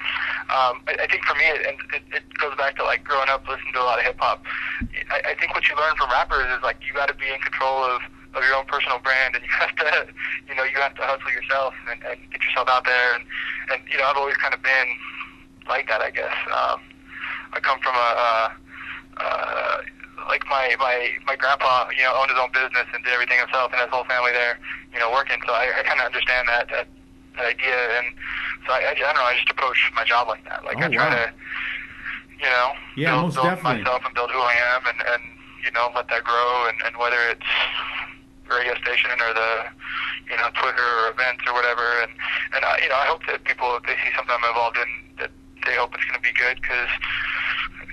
um, I, I think for me, it, and it, it goes back to like growing up listening to a lot of hip hop. I, I think what you learn from rappers is like you got to be in control of of your own personal brand, and you have to, you know, you have to hustle yourself and, and get yourself out there. And and you know, I've always kind of been like that, I guess. Um, I come from a. Uh, uh, like my my my grandpa, you know, owned his own business and did everything himself, and his whole family there, you know, working. So I, I kind of understand that, that that idea, and so I, I, I don't know. I just approach my job like that. Like Oh, I try wow. to, you know, Yeah, build, most build definitely. myself and build who I am, and and you know, let that grow, and and whether it's radio station or the you know Twitter or events or whatever, and and I, you know, I hope that people if they see something I'm involved in that they hope it's going to be good because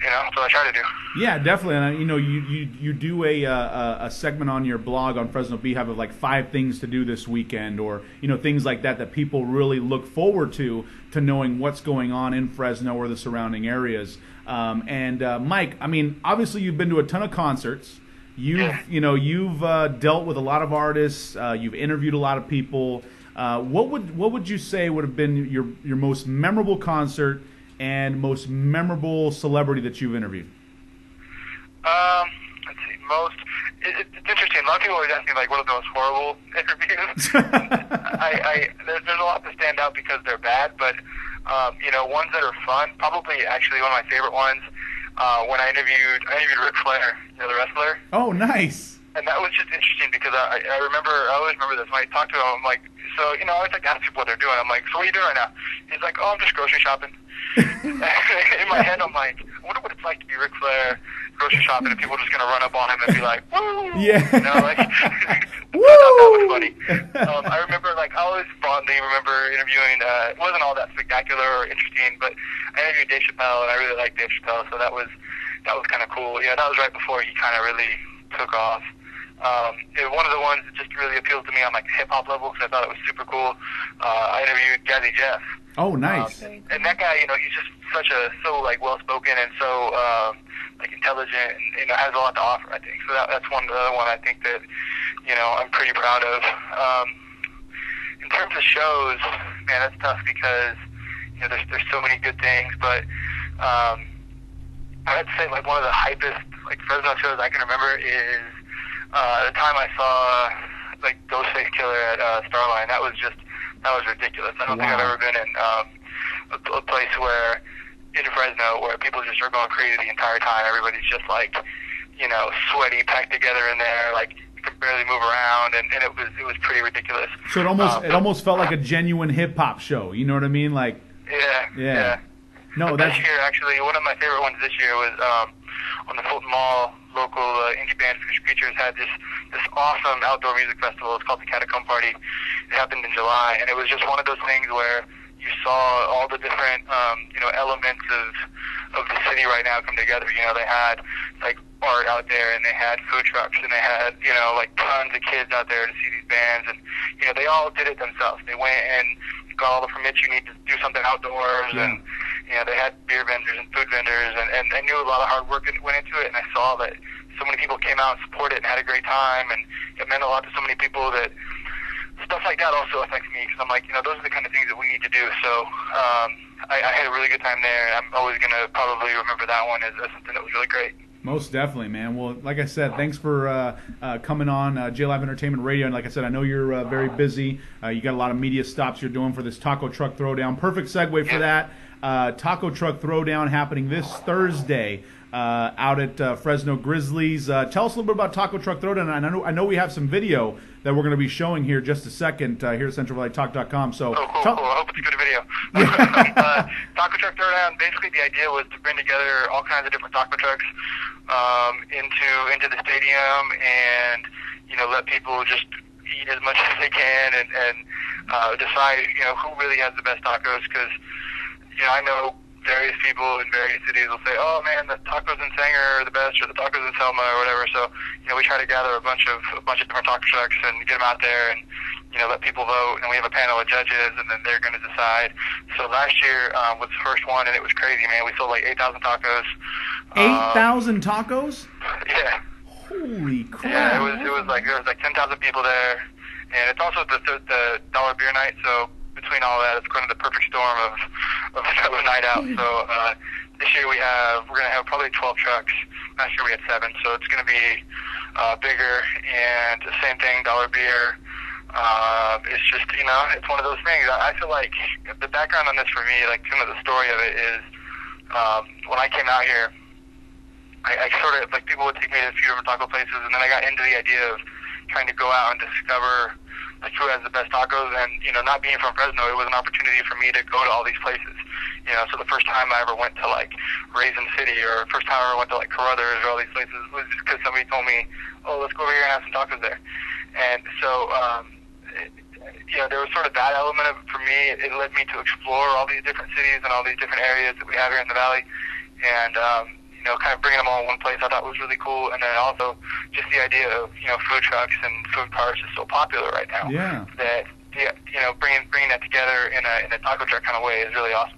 you know that's what I try to do. Yeah, definitely. And you know, you you you do a uh, a segment on your blog on Fresno Beehive of like five things to do this weekend, or you know things like that that people really look forward to to knowing what's going on in Fresno or the surrounding areas. Um, and uh, Mike, I mean, obviously you've been to a ton of concerts. You've Yeah. you know you've uh, dealt with a lot of artists. Uh, you've interviewed a lot of people. Uh, what would what would you say would have been your your most memorable concert and most memorable celebrity that you've interviewed? Um, let's see. Most. It, it, it's interesting. A lot of people always ask me like, what are the most horrible interviews? I, I there's, there's a lot that stand out because they're bad, but um, you know, ones that are fun. Probably actually one of my favorite ones. Uh, when I interviewed, I interviewed Ric Flair, you know, the wrestler. Oh, nice. And that was just interesting because I, I remember, I always remember this. When I talked to him, I'm like, so, you know, I always like to ask people what they're doing. I'm like, so what are you doing right now? He's like, oh, I'm just grocery shopping. In my head, I'm like, I wonder what it's like to be Ric Flair grocery shopping and people are just going to run up on him and be like, woo! Yeah. You know, like, I thought that was funny. Um, I remember, like, I always fondly remember interviewing, uh, it wasn't all that spectacular or interesting, but I interviewed Dave Chappelle and I really liked Dave Chappelle, so that was, that was kind of cool. Yeah, that was right before he kind of really took off. Um, and one of the ones that just really appealed to me on like hip hop level because I thought it was super cool. Uh, I interviewed Jazzy Jeff. Oh, nice. Um, and that guy, you know, he's just such a so like well spoken and so um, like intelligent and you know has a lot to offer. I think so. That, that's one the other one I think that you know I'm pretty proud of. Um, in terms of shows, man, that's tough because you know there's there's so many good things, but um, I'd say like one of the hypest like Fresno shows I can remember is uh, the time I saw like Ghostface Killah at uh, Starline. That was just that was ridiculous. I don't think I've ever been in um, a, a place where in Fresno where people just are going crazy the entire time. Everybody's just like you know sweaty, packed together in there, like you can barely move around, and, and it was it was pretty ridiculous. So it almost Um, it almost felt like a genuine hip hop show. You know what I mean? Like yeah, yeah. No, But that's this year, actually, one of my favorite ones this year was um, on the Fulton Mall. Local uh, indie band Fish Creatures had this this awesome outdoor music festival. It's called the Catacomb Party. It happened in July, and it was just one of those things where you saw all the different um, you know elements of of the city right now come together. You know, they had like art out there, and they had food trucks, and they had you know like tons of kids out there to see these bands, and you know they all did it themselves. They went and got all the permits you need to do something outdoors, Yeah. and you know, they had beer vendors and food vendors, and, and I knew a lot of hard work went into it, and I saw that so many people came out and supported it and had a great time, and it meant a lot to so many people that stuff like that also affects me, because I'm like, you know, those are the kind of things that we need to do, so um, I, I had a really good time there, and I'm always going to probably remember that one as, as something that was really great. Most definitely, man. Well, like I said, thanks for uh, uh, coming on uh, J Live Entertainment Radio. And like I said, I know you're uh, very busy. Uh, you got a lot of media stops you're doing for this Taco Truck Throwdown. Perfect segue for that. Uh, Taco Truck Throwdown happening this Thursday uh, out at uh, Fresno Grizzlies. Uh, tell us a little bit about Taco Truck Throwdown. I know I know we have some video that we're going to be showing here just a second uh, here at CentralValleyTalk.com. So Oh, cool, tell- cool. I hope it's a good video. uh, taco Truck Throwdown, basically the idea was to bring together all kinds of different taco trucks um, into into the stadium and, you know, let people just eat as much as they can and, and uh, decide, you know, who really has the best tacos because, you know, I know various people in various cities will say, oh, man, the tacos in Sanger are the best or the tacos in Selma or whatever. So, you know, we try to gather a bunch of a bunch of different taco trucks and get them out there and you know, let people vote, and we have a panel of judges, and then they're going to decide. So last year um, was the first one, and it was crazy, man. We sold like 8,000 tacos. eight thousand tacos. Yeah, Holy crap! yeah. It was it was like there was like 10,000 people there, and it's also the the, the dollar beer night. So between all that, it's kind of the perfect storm of of, of a night out. So uh, this year we have we're to have probably 12 trucks. Last year we had seven, so it's to be uh, bigger. And the same thing, dollar beer. Uh, it's just, you know, it's one of those things. I I feel like the background on this for me, like kind of the story of it is, um, when I came out here, I, I sort of, like people would take me to a few different taco places, and then I got into the idea of trying to go out and discover like who has the best tacos, and you know, not being from Fresno, it was an opportunity for me to go to all these places. You know, so the first time I ever went to like Raisin City, or first time I ever went to like Caruthers, or all these places was just because somebody told me, "Oh, let's go over here and have some tacos there." And so, um, it, you know, there was sort of that element of for me. It led me to explore all these different cities and all these different areas that we have here in the valley, and um, you know, kind of bringing them all in one place. I thought was really cool. And then also just the idea of you know food trucks and food cars is so popular right now Yeah. that the, you know bringing bringing that together in a in a taco truck kind of way is really awesome.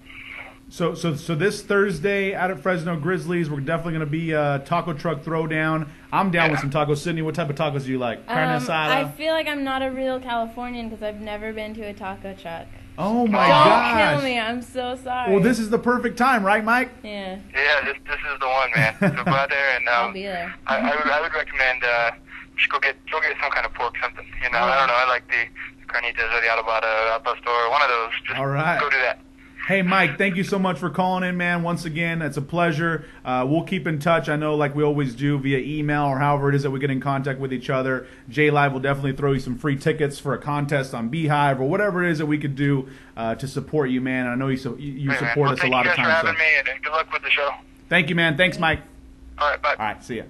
So, so, so this Thursday out at Fresno Grizzlies, we're definitely going to be a taco truck throwdown. I'm down with some tacos. Sydnie, what type of tacos do you like? Carne Um, asada. I feel like I'm not a real Californian because I've never been to a taco truck. Oh my god. Don't gosh! kill me. I'm so sorry. Well, this is the perfect time, right, Mike? Yeah. Yeah, this this is the one, man. So go out there and um, I'll be there. I, I would I would recommend uh, just go get go get some kind of pork something. You know, I don't know. I like the, the carnitas or the adobada al pastor, one of those. Just All right. go do that. Hey, Mike, thank you so much for calling in, man. Once again, it's a pleasure. Uh, we'll keep in touch. I know, like we always do, via email or however it is that we get in contact with each other. J Live will definitely throw you some free tickets for a contest on Beehive or whatever it is that we could do uh, to support you, man. I know you, you you Hey, support well, us a thank lot you of guys for times. having so. me, and good luck with the show. Thank you, man. Thanks, Mike. All right, bye. All right, see ya.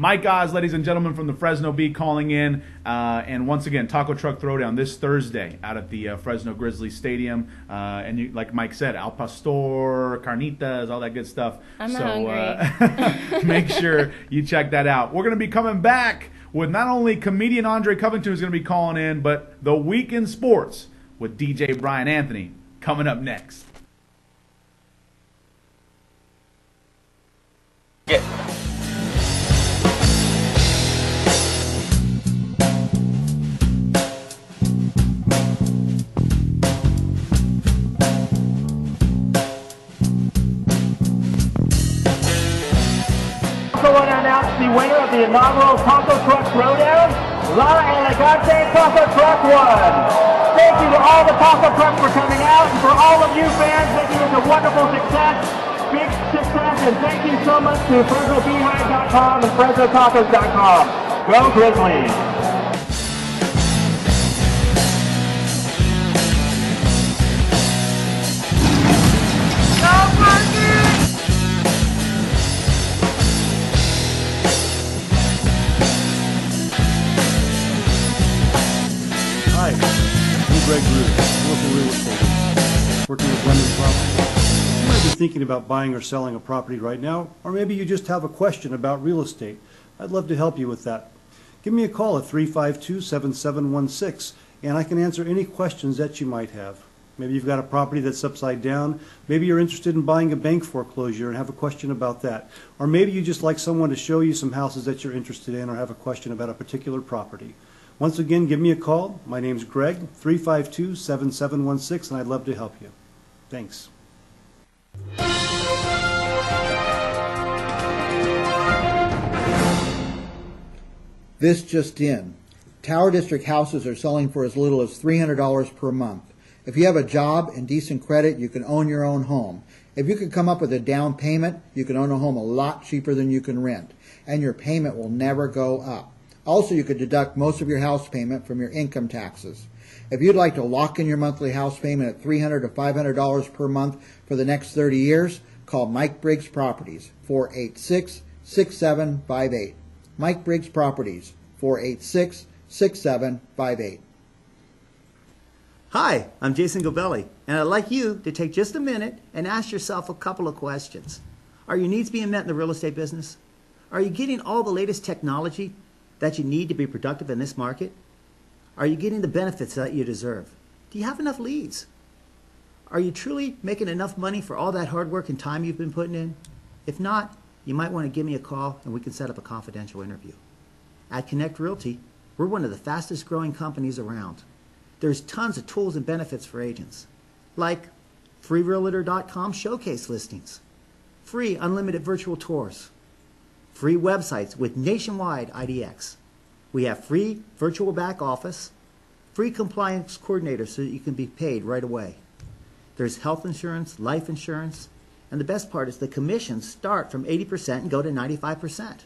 Mike Oz, ladies and gentlemen, from the Fresno Bee calling in. Uh, and once again, Taco Truck Throwdown this Thursday out at the uh, Fresno Grizzlies Stadium. Uh, and you, like Mike said, Al Pastor, Carnitas, all that good stuff. I'm so hungry. Uh, make sure you check that out. We're going to be coming back with not only comedian Andre Covington who's going to be calling in, but the Week in Sports with DJ Brian Anthony coming up next. also winner of the inaugural Taco Truck Throwdown, La Elegante Taco Truck 1. Thank you to all the Taco Trucks for coming out, and for all of you fans making this a wonderful success, big success, and thank you so much to FresnoBeehive.com and FresnoTacos.com. Go Grizzlies! Greg local real estate working with London Property. You might be thinking about buying or selling a property right now, or maybe you just have a question about real estate. I'd love to help you with that. Give me a call at 352-7716, and I can answer any questions that you might have. Maybe you've got a property that's upside down. Maybe you're interested in buying a bank foreclosure and have a question about that. Or maybe you just like someone to show you some houses that you're interested in or have a question about a particular property. Once again, give me a call. My name's Greg, 352-7716, and I'd love to help you. Thanks. This just in. Tower District houses are selling for as little as $300 per month. If you have a job and decent credit, you can own your own home. If you can come up with a down payment, you can own a home a lot cheaper than you can rent, and your payment will never go up. Also, you could deduct most of your house payment from your income taxes. If you'd like to lock in your monthly house payment at $300 to $500 per month for the next 30 years, call Mike Briggs Properties, 486 6758. Mike Briggs Properties, 486 6758. Hi, I'm Jason Gobelli, and I'd like you to take just a minute and ask yourself a couple of questions. Are your needs being met in the real estate business? Are you getting all the latest technology that you need to be productive in this market? Are you getting the benefits that you deserve? Do you have enough leads? Are you truly making enough money for all that hard work and time you've been putting in? If not, you might want to give me a call and we can set up a confidential interview. At Connect Realty, we're one of the fastest growing companies around. There's tons of tools and benefits for agents, like freerealtor.com showcase listings, free unlimited virtual tours, free websites with nationwide IDX. We have free virtual back office, free compliance coordinator so that you can be paid right away. There's health insurance, life insurance, and the best part is the commissions start from 80% and go to 95%.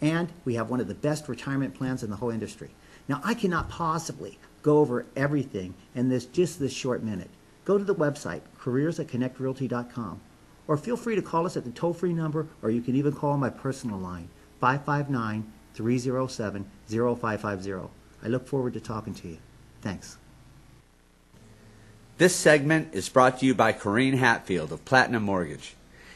And we have one of the best retirement plans in the whole industry. Now, I cannot possibly go over everything in this just this short minute. Go to the website, careers at connectrealty.com, or feel free to call us at the toll free number, or you can even call my personal line, 559 307 0550. I look forward to talking to you. Thanks. This segment is brought to you by Corrine Hatfield of Platinum Mortgage.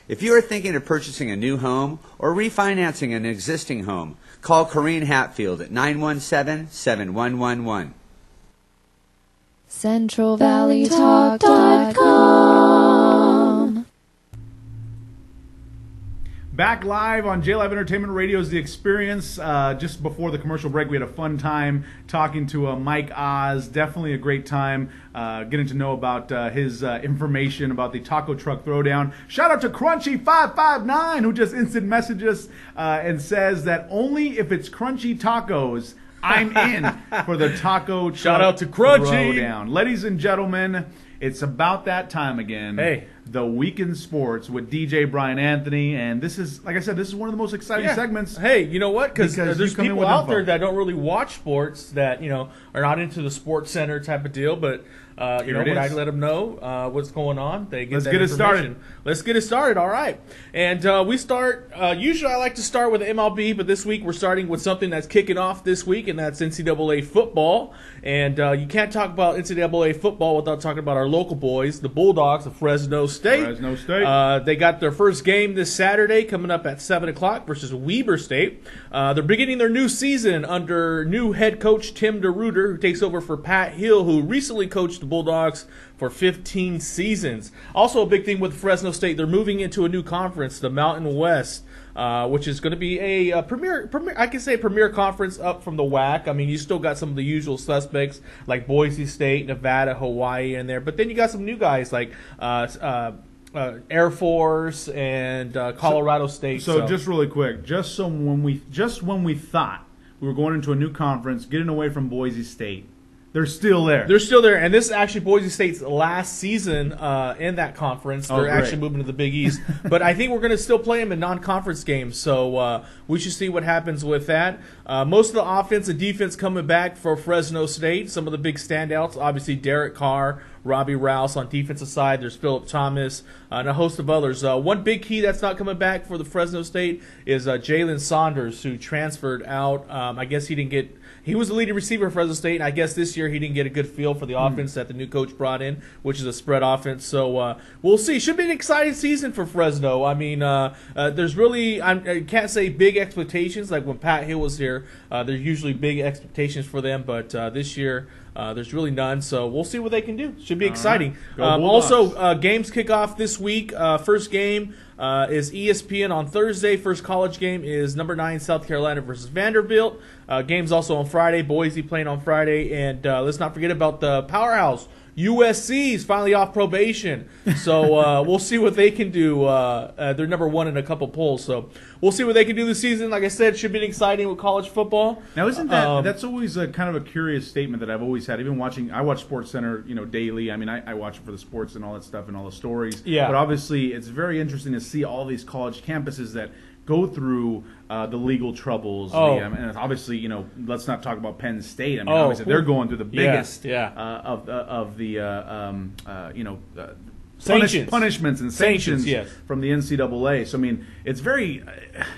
If you are thinking of purchasing a new home or refinancing an existing home, call Corrine Hatfield at 917 7111. CentralValleyTalk.com. Back live on J Live Entertainment Radio's The Experience. Uh, just before the commercial break, we had a fun time talking to uh, Mike Oz. Definitely a great time uh, getting to know about uh, his uh, information about the taco truck throwdown. Shout out to Crunchy559 who just instant messages uh, and says that only if it's crunchy tacos. I'm in for the taco Shout out to Crunchy. Ladies and gentlemen, it's about that time again. Hey. The Week in Sports with DJ Brian Anthony. And this is, like I said, this is one of the most exciting Yeah. segments. Hey, you know what? Because there's you come in people out info. there that don't really watch sports that you know are not into the sports center type of deal. But uh, you know, when I let them know uh, what's going on, they get Let's that get it started. Let's get it started. All right, and uh, we start. Uh, usually, I like to start with MLB, but this week we're starting with something that's kicking off this week, and that's NCAA football. And uh, you can't talk about NCAA football without talking about our local boys, the Bulldogs of Fresno State. Fresno State. Uh, they got their first game this Saturday, coming up at seven o'clock versus Weber State. Uh, they're beginning their new season under new head coach Tim DeRuyter, who takes over for Pat Hill, who recently coached the Bulldogs for 15 seasons. Also, a big thing with Fresno State, they're moving into a new conference, the Mountain West. Uh, which is going to be a, uh premier, premier, I can say premier conference up from the WAC. I mean, you still got some of the usual suspects like Boise State, Nevada, Hawaii in there, but then you got some new guys like uh, uh, uh, Air Force and uh, Colorado State. So, just really quick, just so when we just when we thought we were going into a new conference, getting away from Boise State, they're still there. They're still there, and this is actually Boise State's last season uh, in that conference. Oh, They're great. actually moving to the Big East, but I think we're going to still play them in non-conference games. So uh, we should see what happens with that. Uh, most of the offense and defense coming back for Fresno State. Some of the big standouts, obviously Derek Carr, Robbie Rouse on defensive side. There's Phillip Thomas uh, and a host of others. Uh, one big key that's not coming back for the Fresno State is uh, Jalen Saunders, who transferred out. Um, I guess he didn't get. He was the leading receiver for Fresno State, and I guess this year he didn't get a good feel for the offense that the new coach brought in, which is a spread offense. So uh, we'll see. Should be an exciting season for Fresno. I mean, uh, uh, there's really I'm, I can't say big expectations like when Pat Hill was here. Uh, there's usually big expectations for them, but uh, this year. Uh, there's really none, so we'll see what they can do. Should be All right. exciting. Go Um, also, uh, games kick off this week. Uh, first game uh, is ESPN on Thursday. First college game is number nine South Carolina versus Vanderbilt. Uh, games also on Friday. Boise playing on Friday, and uh, let's not forget about the powerhouse. USC is finally off probation, so uh, we'll see what they can do. Uh, uh, they're number one in a couple polls, so we'll see what they can do this season. Like I said, should be exciting with college football. Now, isn't that Um, that's always a kind of a curious statement that I've always had. Even watching, I watch Sports Center, you know, daily. I mean, I, I watch it for the sports and all that stuff and all the stories. Yeah. But obviously, it's very interesting to see all these college campuses that go through uh, the legal troubles. Oh. The, um, and obviously, you know, let's not talk about Penn State. I mean, Oh. obviously, they're going through the biggest yeah. Uh, of the of the uh, um, uh, you know. Uh, Sanctions. punishments and Sanctions, sanctions, yes. from the NCAA. So I mean, it's very,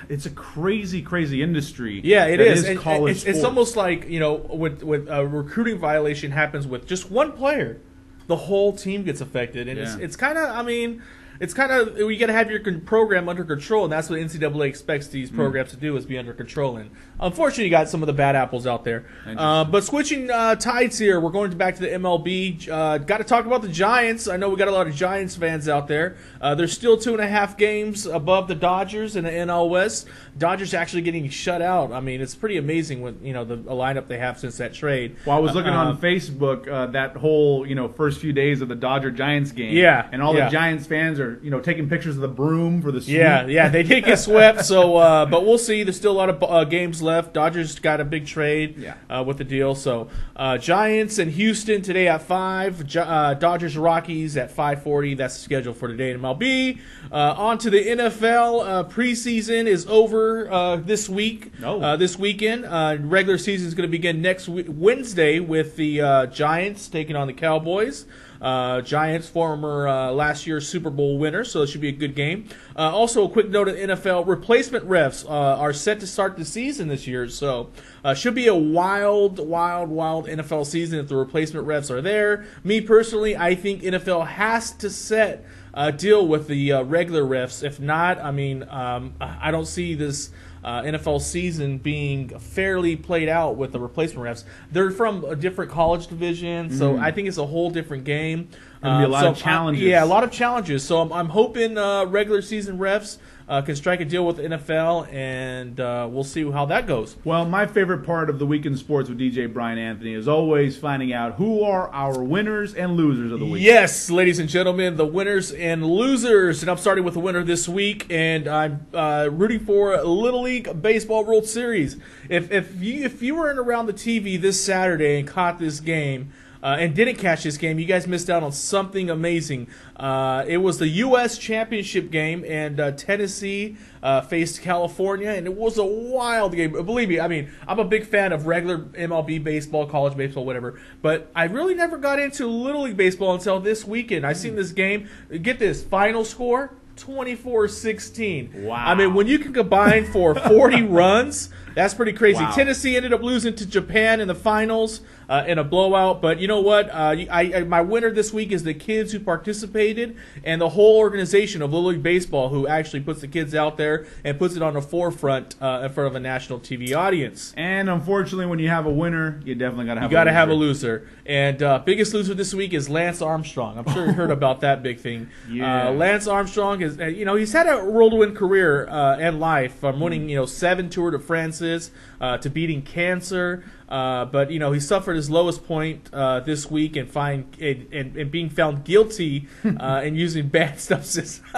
it's a crazy, crazy industry. Yeah, it is. And- college it's, it's almost like you know, with with a recruiting violation happens with just one player, the whole team gets affected, and it's it's kind of. I mean. It's kind of you got to have your program under control, and that's what NCAA expects these programs to do is be under control. And unfortunately, you got some of the bad apples out there. Uh, but switching uh, tides here, we're going back to the MLB. Uh, got to talk about the Giants. I know we got a lot of Giants fans out there. Uh, they're still two and a half games above the Dodgers in the NL West. Dodgers actually getting shut out. I mean, it's pretty amazing with you know the lineup they have since that trade. Well, I was looking Uh, on Facebook uh, that whole you know first few days of the Dodger Giants game. Yeah, and all yeah. the Giants fans are you know taking pictures of the broom for the sweep. Yeah, yeah, they did get swept. So, uh, but we'll see. There's still a lot of uh, games left. Dodgers got a big trade Yeah. uh, with the deal. So, uh, Giants and Houston today at five. Uh, Dodgers Rockies at five forty. That's the schedule for today in MLB. Uh, on to the NFL. Uh, preseason is over uh, this week. Oh. Uh, this weekend. Uh, regular season is going to begin next w- Wednesday with the uh, Giants taking on the Cowboys. Uh, Giants, former uh, last year's Super Bowl winner, so it should be a good game. Uh, also, a quick note of NFL replacement refs uh, are set to start the season this year, so uh, should be a wild, wild, wild NFL season if the replacement refs are there. Me personally, I think NFL has to set deal with the uh, regular refs. If not, I mean, um, I don't see this uh, NFL season being fairly played out with the replacement refs. They're from a different college division, so Mhm. I think it's a whole different game. Gonna be a lot so of challenges. I- yeah, a lot of challenges. So I'm, I'm hoping uh, regular season refs uh, can strike a deal with the NFL, and uh, we'll see how that goes. Well, my favorite part of the week in sports with DJ Brian Anthony is always finding out who are our winners and losers of the week. Yes, ladies and gentlemen, the winners and losers. And I'm starting with the winner this week, and I'm uh, rooting for Little League Baseball World Series. If if you if you weren't around the TV this Saturday and caught this game. Uh, and didn't catch this game, you guys missed out on something amazing. Uh, it was the U.S. Championship game, and uh, Tennessee uh, faced California, and it was a wild game. Believe me, I mean, I'm a big fan of regular MLB baseball, college baseball, whatever, but I really never got into Little League baseball until this weekend. I seen this game. Get this final score 24 16. Wow. I mean, when you can combine for 40 runs, that's pretty crazy. Wow. Tennessee ended up losing to Japan in the finals uh, in a blowout, but you know what? Uh, I, I, my winner this week is the kids who participated and the whole organization of Little League Baseball who actually puts the kids out there and puts it on the forefront uh, in front of a national TV audience. And unfortunately, when you have a winner, you definitely got to have You got to a have a loser. And uh, biggest loser this week is Lance Armstrong. I'm sure you heard about that big thing. Yeah. Uh, Lance Armstrong is, uh, you know, he's had a whirlwind career uh, and life from winning, you know, seven Tour de France's uh, to beating cancer. Uh, but you know he suffered his lowest point uh, this week and find and, and, and being found guilty uh, and using bad substances.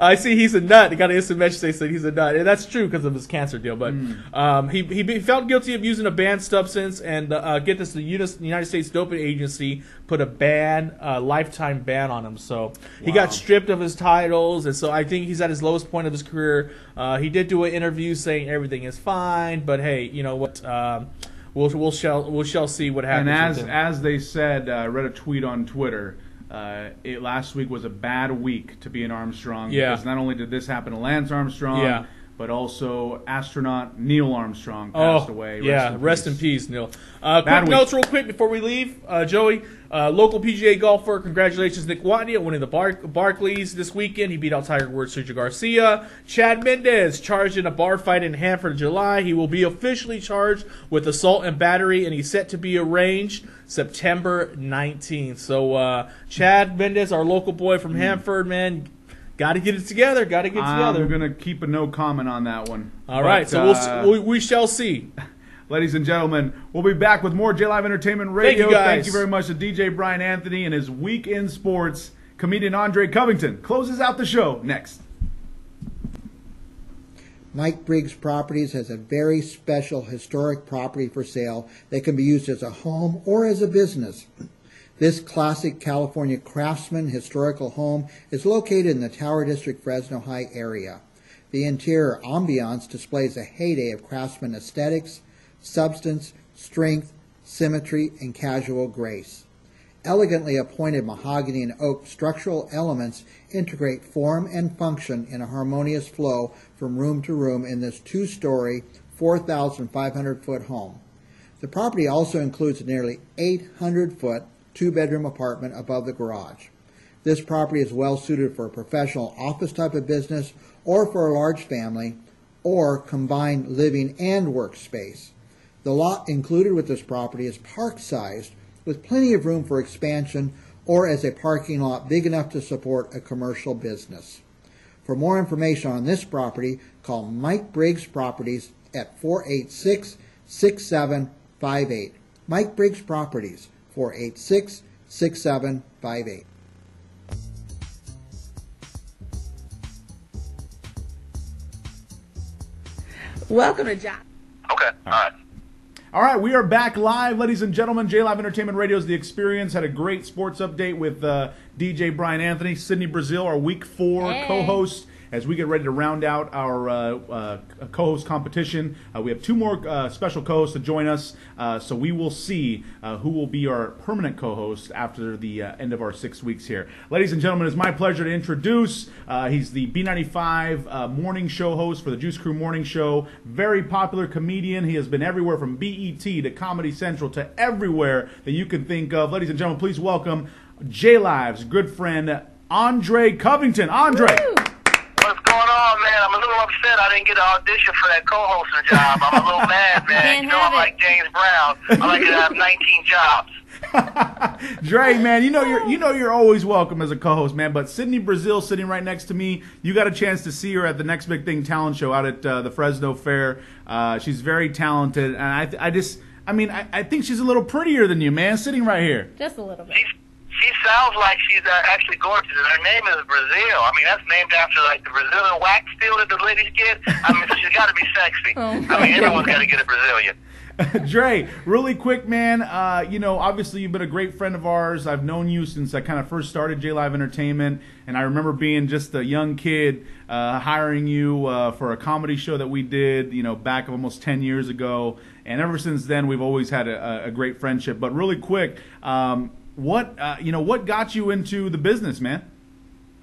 I see he's a nut. I got an instant message said he's a nut, and that's true because of his cancer deal. But um, he he be found guilty of using a banned substance, and uh, get this: the United States Doping Agency put a ban, uh, lifetime ban on him. So he got stripped of his titles, and so I think he's at his lowest point of his career. Uh, he did do an interview saying everything is fine, but hey, you know what? Um, we'll we'll shall we shall see what happens. And as as they said, uh, I read a tweet on Twitter. Uh, it last week was a bad week to be an Armstrong. Yeah. Because not only did this happen to Lance Armstrong, Yeah. But also astronaut Neil Armstrong passed oh, away. Yeah, rest in peace, Neil. Uh, quick week. notes, real quick, before we leave. Uh, Joey, uh, local PGA golfer, congratulations, Nick Watney, winning the Bar- Barclays this weekend. He beat out Tiger Woods, Sergio Garcia. Chad Mendes charged in a bar fight in Hanford in July. He will be officially charged with assault and battery, and he's set to be arraigned September 19th. So, uh, Chad Mendes, our local boy from Hanford, man, got to get it together. Got to get it together. I'm gonna keep a no comment on that one. All right, But, so we'll, uh, we, we shall see. Ladies and gentlemen, we'll be back with more J Live Entertainment Radio. Thank you, Radio. guys. Thank you very much to DJ Brian Anthony and his Week in Sports. Comedian Andre Covington closes out the show next. Mike Briggs Properties has a very special historic property for sale that can be used as a home or as a business. This classic California craftsman historical home is located in the Tower District, Fresno High area. The interior ambiance displays a heyday of craftsman aesthetics, substance, strength, symmetry, and casual grace. Elegantly appointed mahogany and oak structural elements integrate form and function in a harmonious flow from room to room in this two story, 4,500 foot home. The property also includes a nearly 800 foot two bedroom apartment above the garage. This property is well suited for a professional office type of business or for a large family or combined living and workspace. The lot included with this property is park sized with plenty of room for expansion or as a parking lot big enough to support a commercial business. For more information on this property, call Mike Briggs Properties at 486 6758. Mike Briggs Properties, 486 6758. Welcome to Job. Okay, all right. All right, we are back live, ladies and gentlemen. J Live Entertainment Radio is The Experience had a great sports update with uh, DJ Brian Anthony, Sydnie Brazile, our Week Four Hey. co-host. As we get ready to round out our uh, uh, co-host competition, uh, we have two more uh, special co-hosts to join us. Uh, so we will see who will be our permanent co-host after the end of our six weeks here. Ladies and gentlemen, it's my pleasure to introduce. He's the B95 uh, morning show host for the Juice Crew Morning Show. Very popular comedian. He has been everywhere from BET to Comedy Central to everywhere that you can think of. Ladies and gentlemen, please welcome J Live's good friend Andre Covington. Andre. What's going on, man? I'm a little upset I didn't get an audition for that co-hosting job. I'm a little mad, man. Can't you know have I'm it. like James Brown. I like to have 19 jobs. Dre, man, you know you're you know you're always welcome as a co-host, man. But Sydnie Brazile sitting right next to me, you got a chance to see her at the Next Big Thing talent show out at uh, the Fresno Fair. Uh, she's very talented, and I I just I mean I, I think she's a little prettier than you, man, sitting right here. Just a little bit. She sounds like she's uh, actually gorgeous. and Her name is Brazil. I mean, that's named after like the Brazilian wax steel that the ladies get. I mean, so she's got to be sexy. Oh, I mean, everyone's got to get a Brazilian. Dre, really quick, man. Uh, you know, obviously you've been a great friend of ours. I've known you since I kind of first started J Live Entertainment, and I remember being just a young kid, uh, hiring you uh, for a comedy show that we did, you know, back almost ten years ago. And ever since then, we've always had a, a great friendship. But really quick, um, what uh, you know, what got you into the business, man?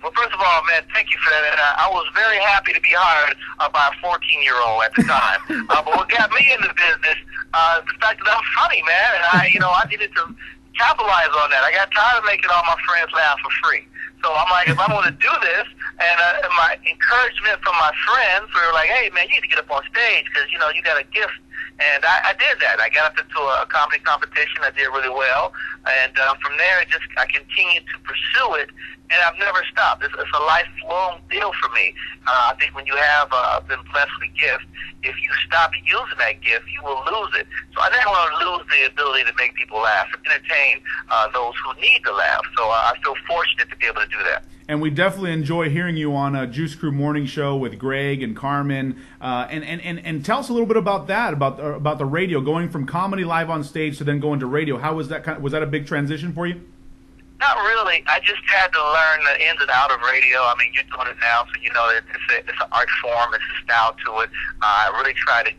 Well, first of all, man, thank you for that. And I, I was very happy to be hired uh, by a 14 year old at the time. uh, but what got me into the business, uh, the fact that I'm funny, man, and I, you know, I needed to capitalize on that. I got tired of making all my friends laugh for free. So I'm like, if I'm going to do this, and, uh, and my encouragement from my friends were like, hey, man, you need to get up on stage because, you know, you got a gift. And I, I did that. I got up into a comedy competition. I did really well. And uh, from there, it just I continued to pursue it, and I've never stopped. It's, it's a lifelong deal for me. Uh, I think when you have uh, been blessed with a gift, if you stop using that gift, you will lose it. So I didn't want to lose the ability to make people laugh entertain uh, those who need to laugh. So uh, I feel fortunate to be able to do that. And we definitely enjoy hearing you on a Juice Crew Morning Show with Greg and Carmen. Uh, and, and, and, and tell us a little bit about that, about uh, about the radio, going from comedy live on stage to then going to radio. How was that? Kind was that a big transition for you? Not really. I just had to learn the ins and out of radio. I mean, you're doing it now, so you know it- it's a, it's an art form. It's a style to it. Uh, I really try to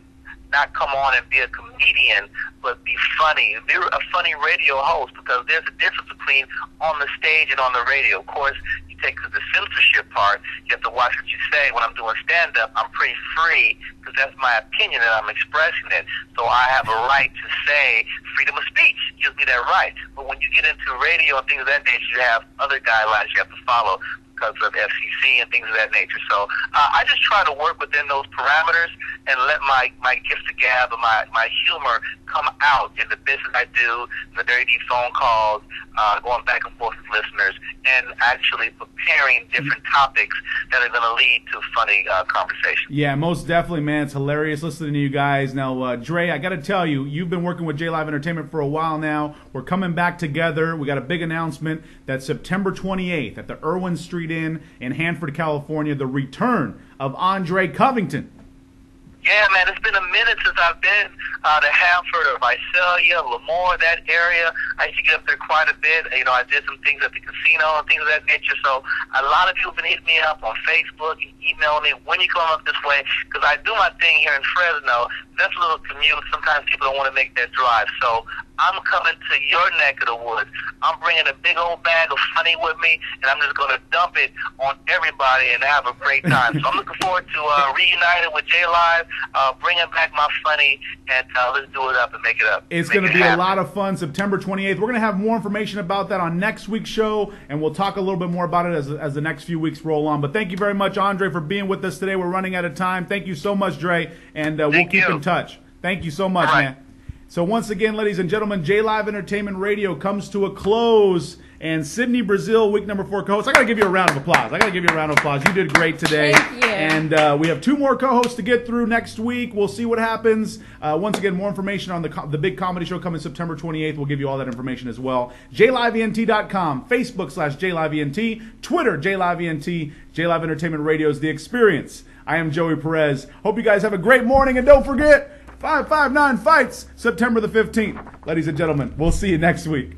not come on and be a comedian, but be funny. Be a funny radio host because there's a difference between on the stage and on the radio. Of course, you take the censorship part. You have to watch what you say. When I'm doing stand up, I'm pretty free because that's my opinion and I'm expressing it. So I have a right to say freedom of speech gives me that right. But when you get into radio and things of that nature, you have other guidelines you have to follow because of FCC and things of that nature. So uh, I just try to work within those parameters and let my, my gift of gab and my, my humor come out in the business I do, the deep phone calls, uh, going back and forth with listeners, and actually preparing different topics that are going to lead to funny uh, conversation. Yeah, most definitely, man. It's hilarious listening to you guys. Now, uh, Dre, I got to tell you, you've been working with J Live Entertainment for a while now. We're coming back together. We got a big announcement that September 28th at the Irwin Street Inn in Hanford, California, the return of Andre Covington. Yeah, man, it's been a minute since I've been uh, to Hanford or Visalia, Lemoore, that area. I used to get up there quite a bit. You know, I did some things at the casino and things of that nature. So a lot of people have been hitting me up on Facebook and emailing me when you come up this way because I do my thing here in Fresno. That's a little commute. Sometimes people don't want to make that drive. So I'm coming to your neck of the woods. I'm bringing a big old bag of funny with me, and I'm just going to dump it on everybody and have a great time. so I'm looking forward to uh, reuniting with J Live, uh, bringing back my funny, and uh, let's do it up and make it up. It's going to it be a lot of fun. September 28th. We're going to have more information about that on next week's show, and we'll talk a little bit more about it as, as the next few weeks roll on. But thank you very much, Andre, for being with us today. We're running out of time. Thank you so much, Dre, and uh, we'll keep in touch. Thank you so much, man. So once again, ladies and gentlemen, J Live Entertainment Radio comes to a close. And Sydnie Brazile, week number four co-host. I got to give you a round of applause. I got to give you a round of applause. You did great today. Thank you. And uh, we have two more co-hosts to get through next week. We'll see what happens. Uh, once again, more information on the co- the big comedy show coming September 28th. We'll give you all that information as well. JLiveENT.com, Facebook slash JLiveENT, Twitter JLiveENT, JLive Entertainment Radio is The Experience. I am Joey Perez. Hope you guys have a great morning, and don't forget 559 fights September the 15th. Ladies and gentlemen, we'll see you next week.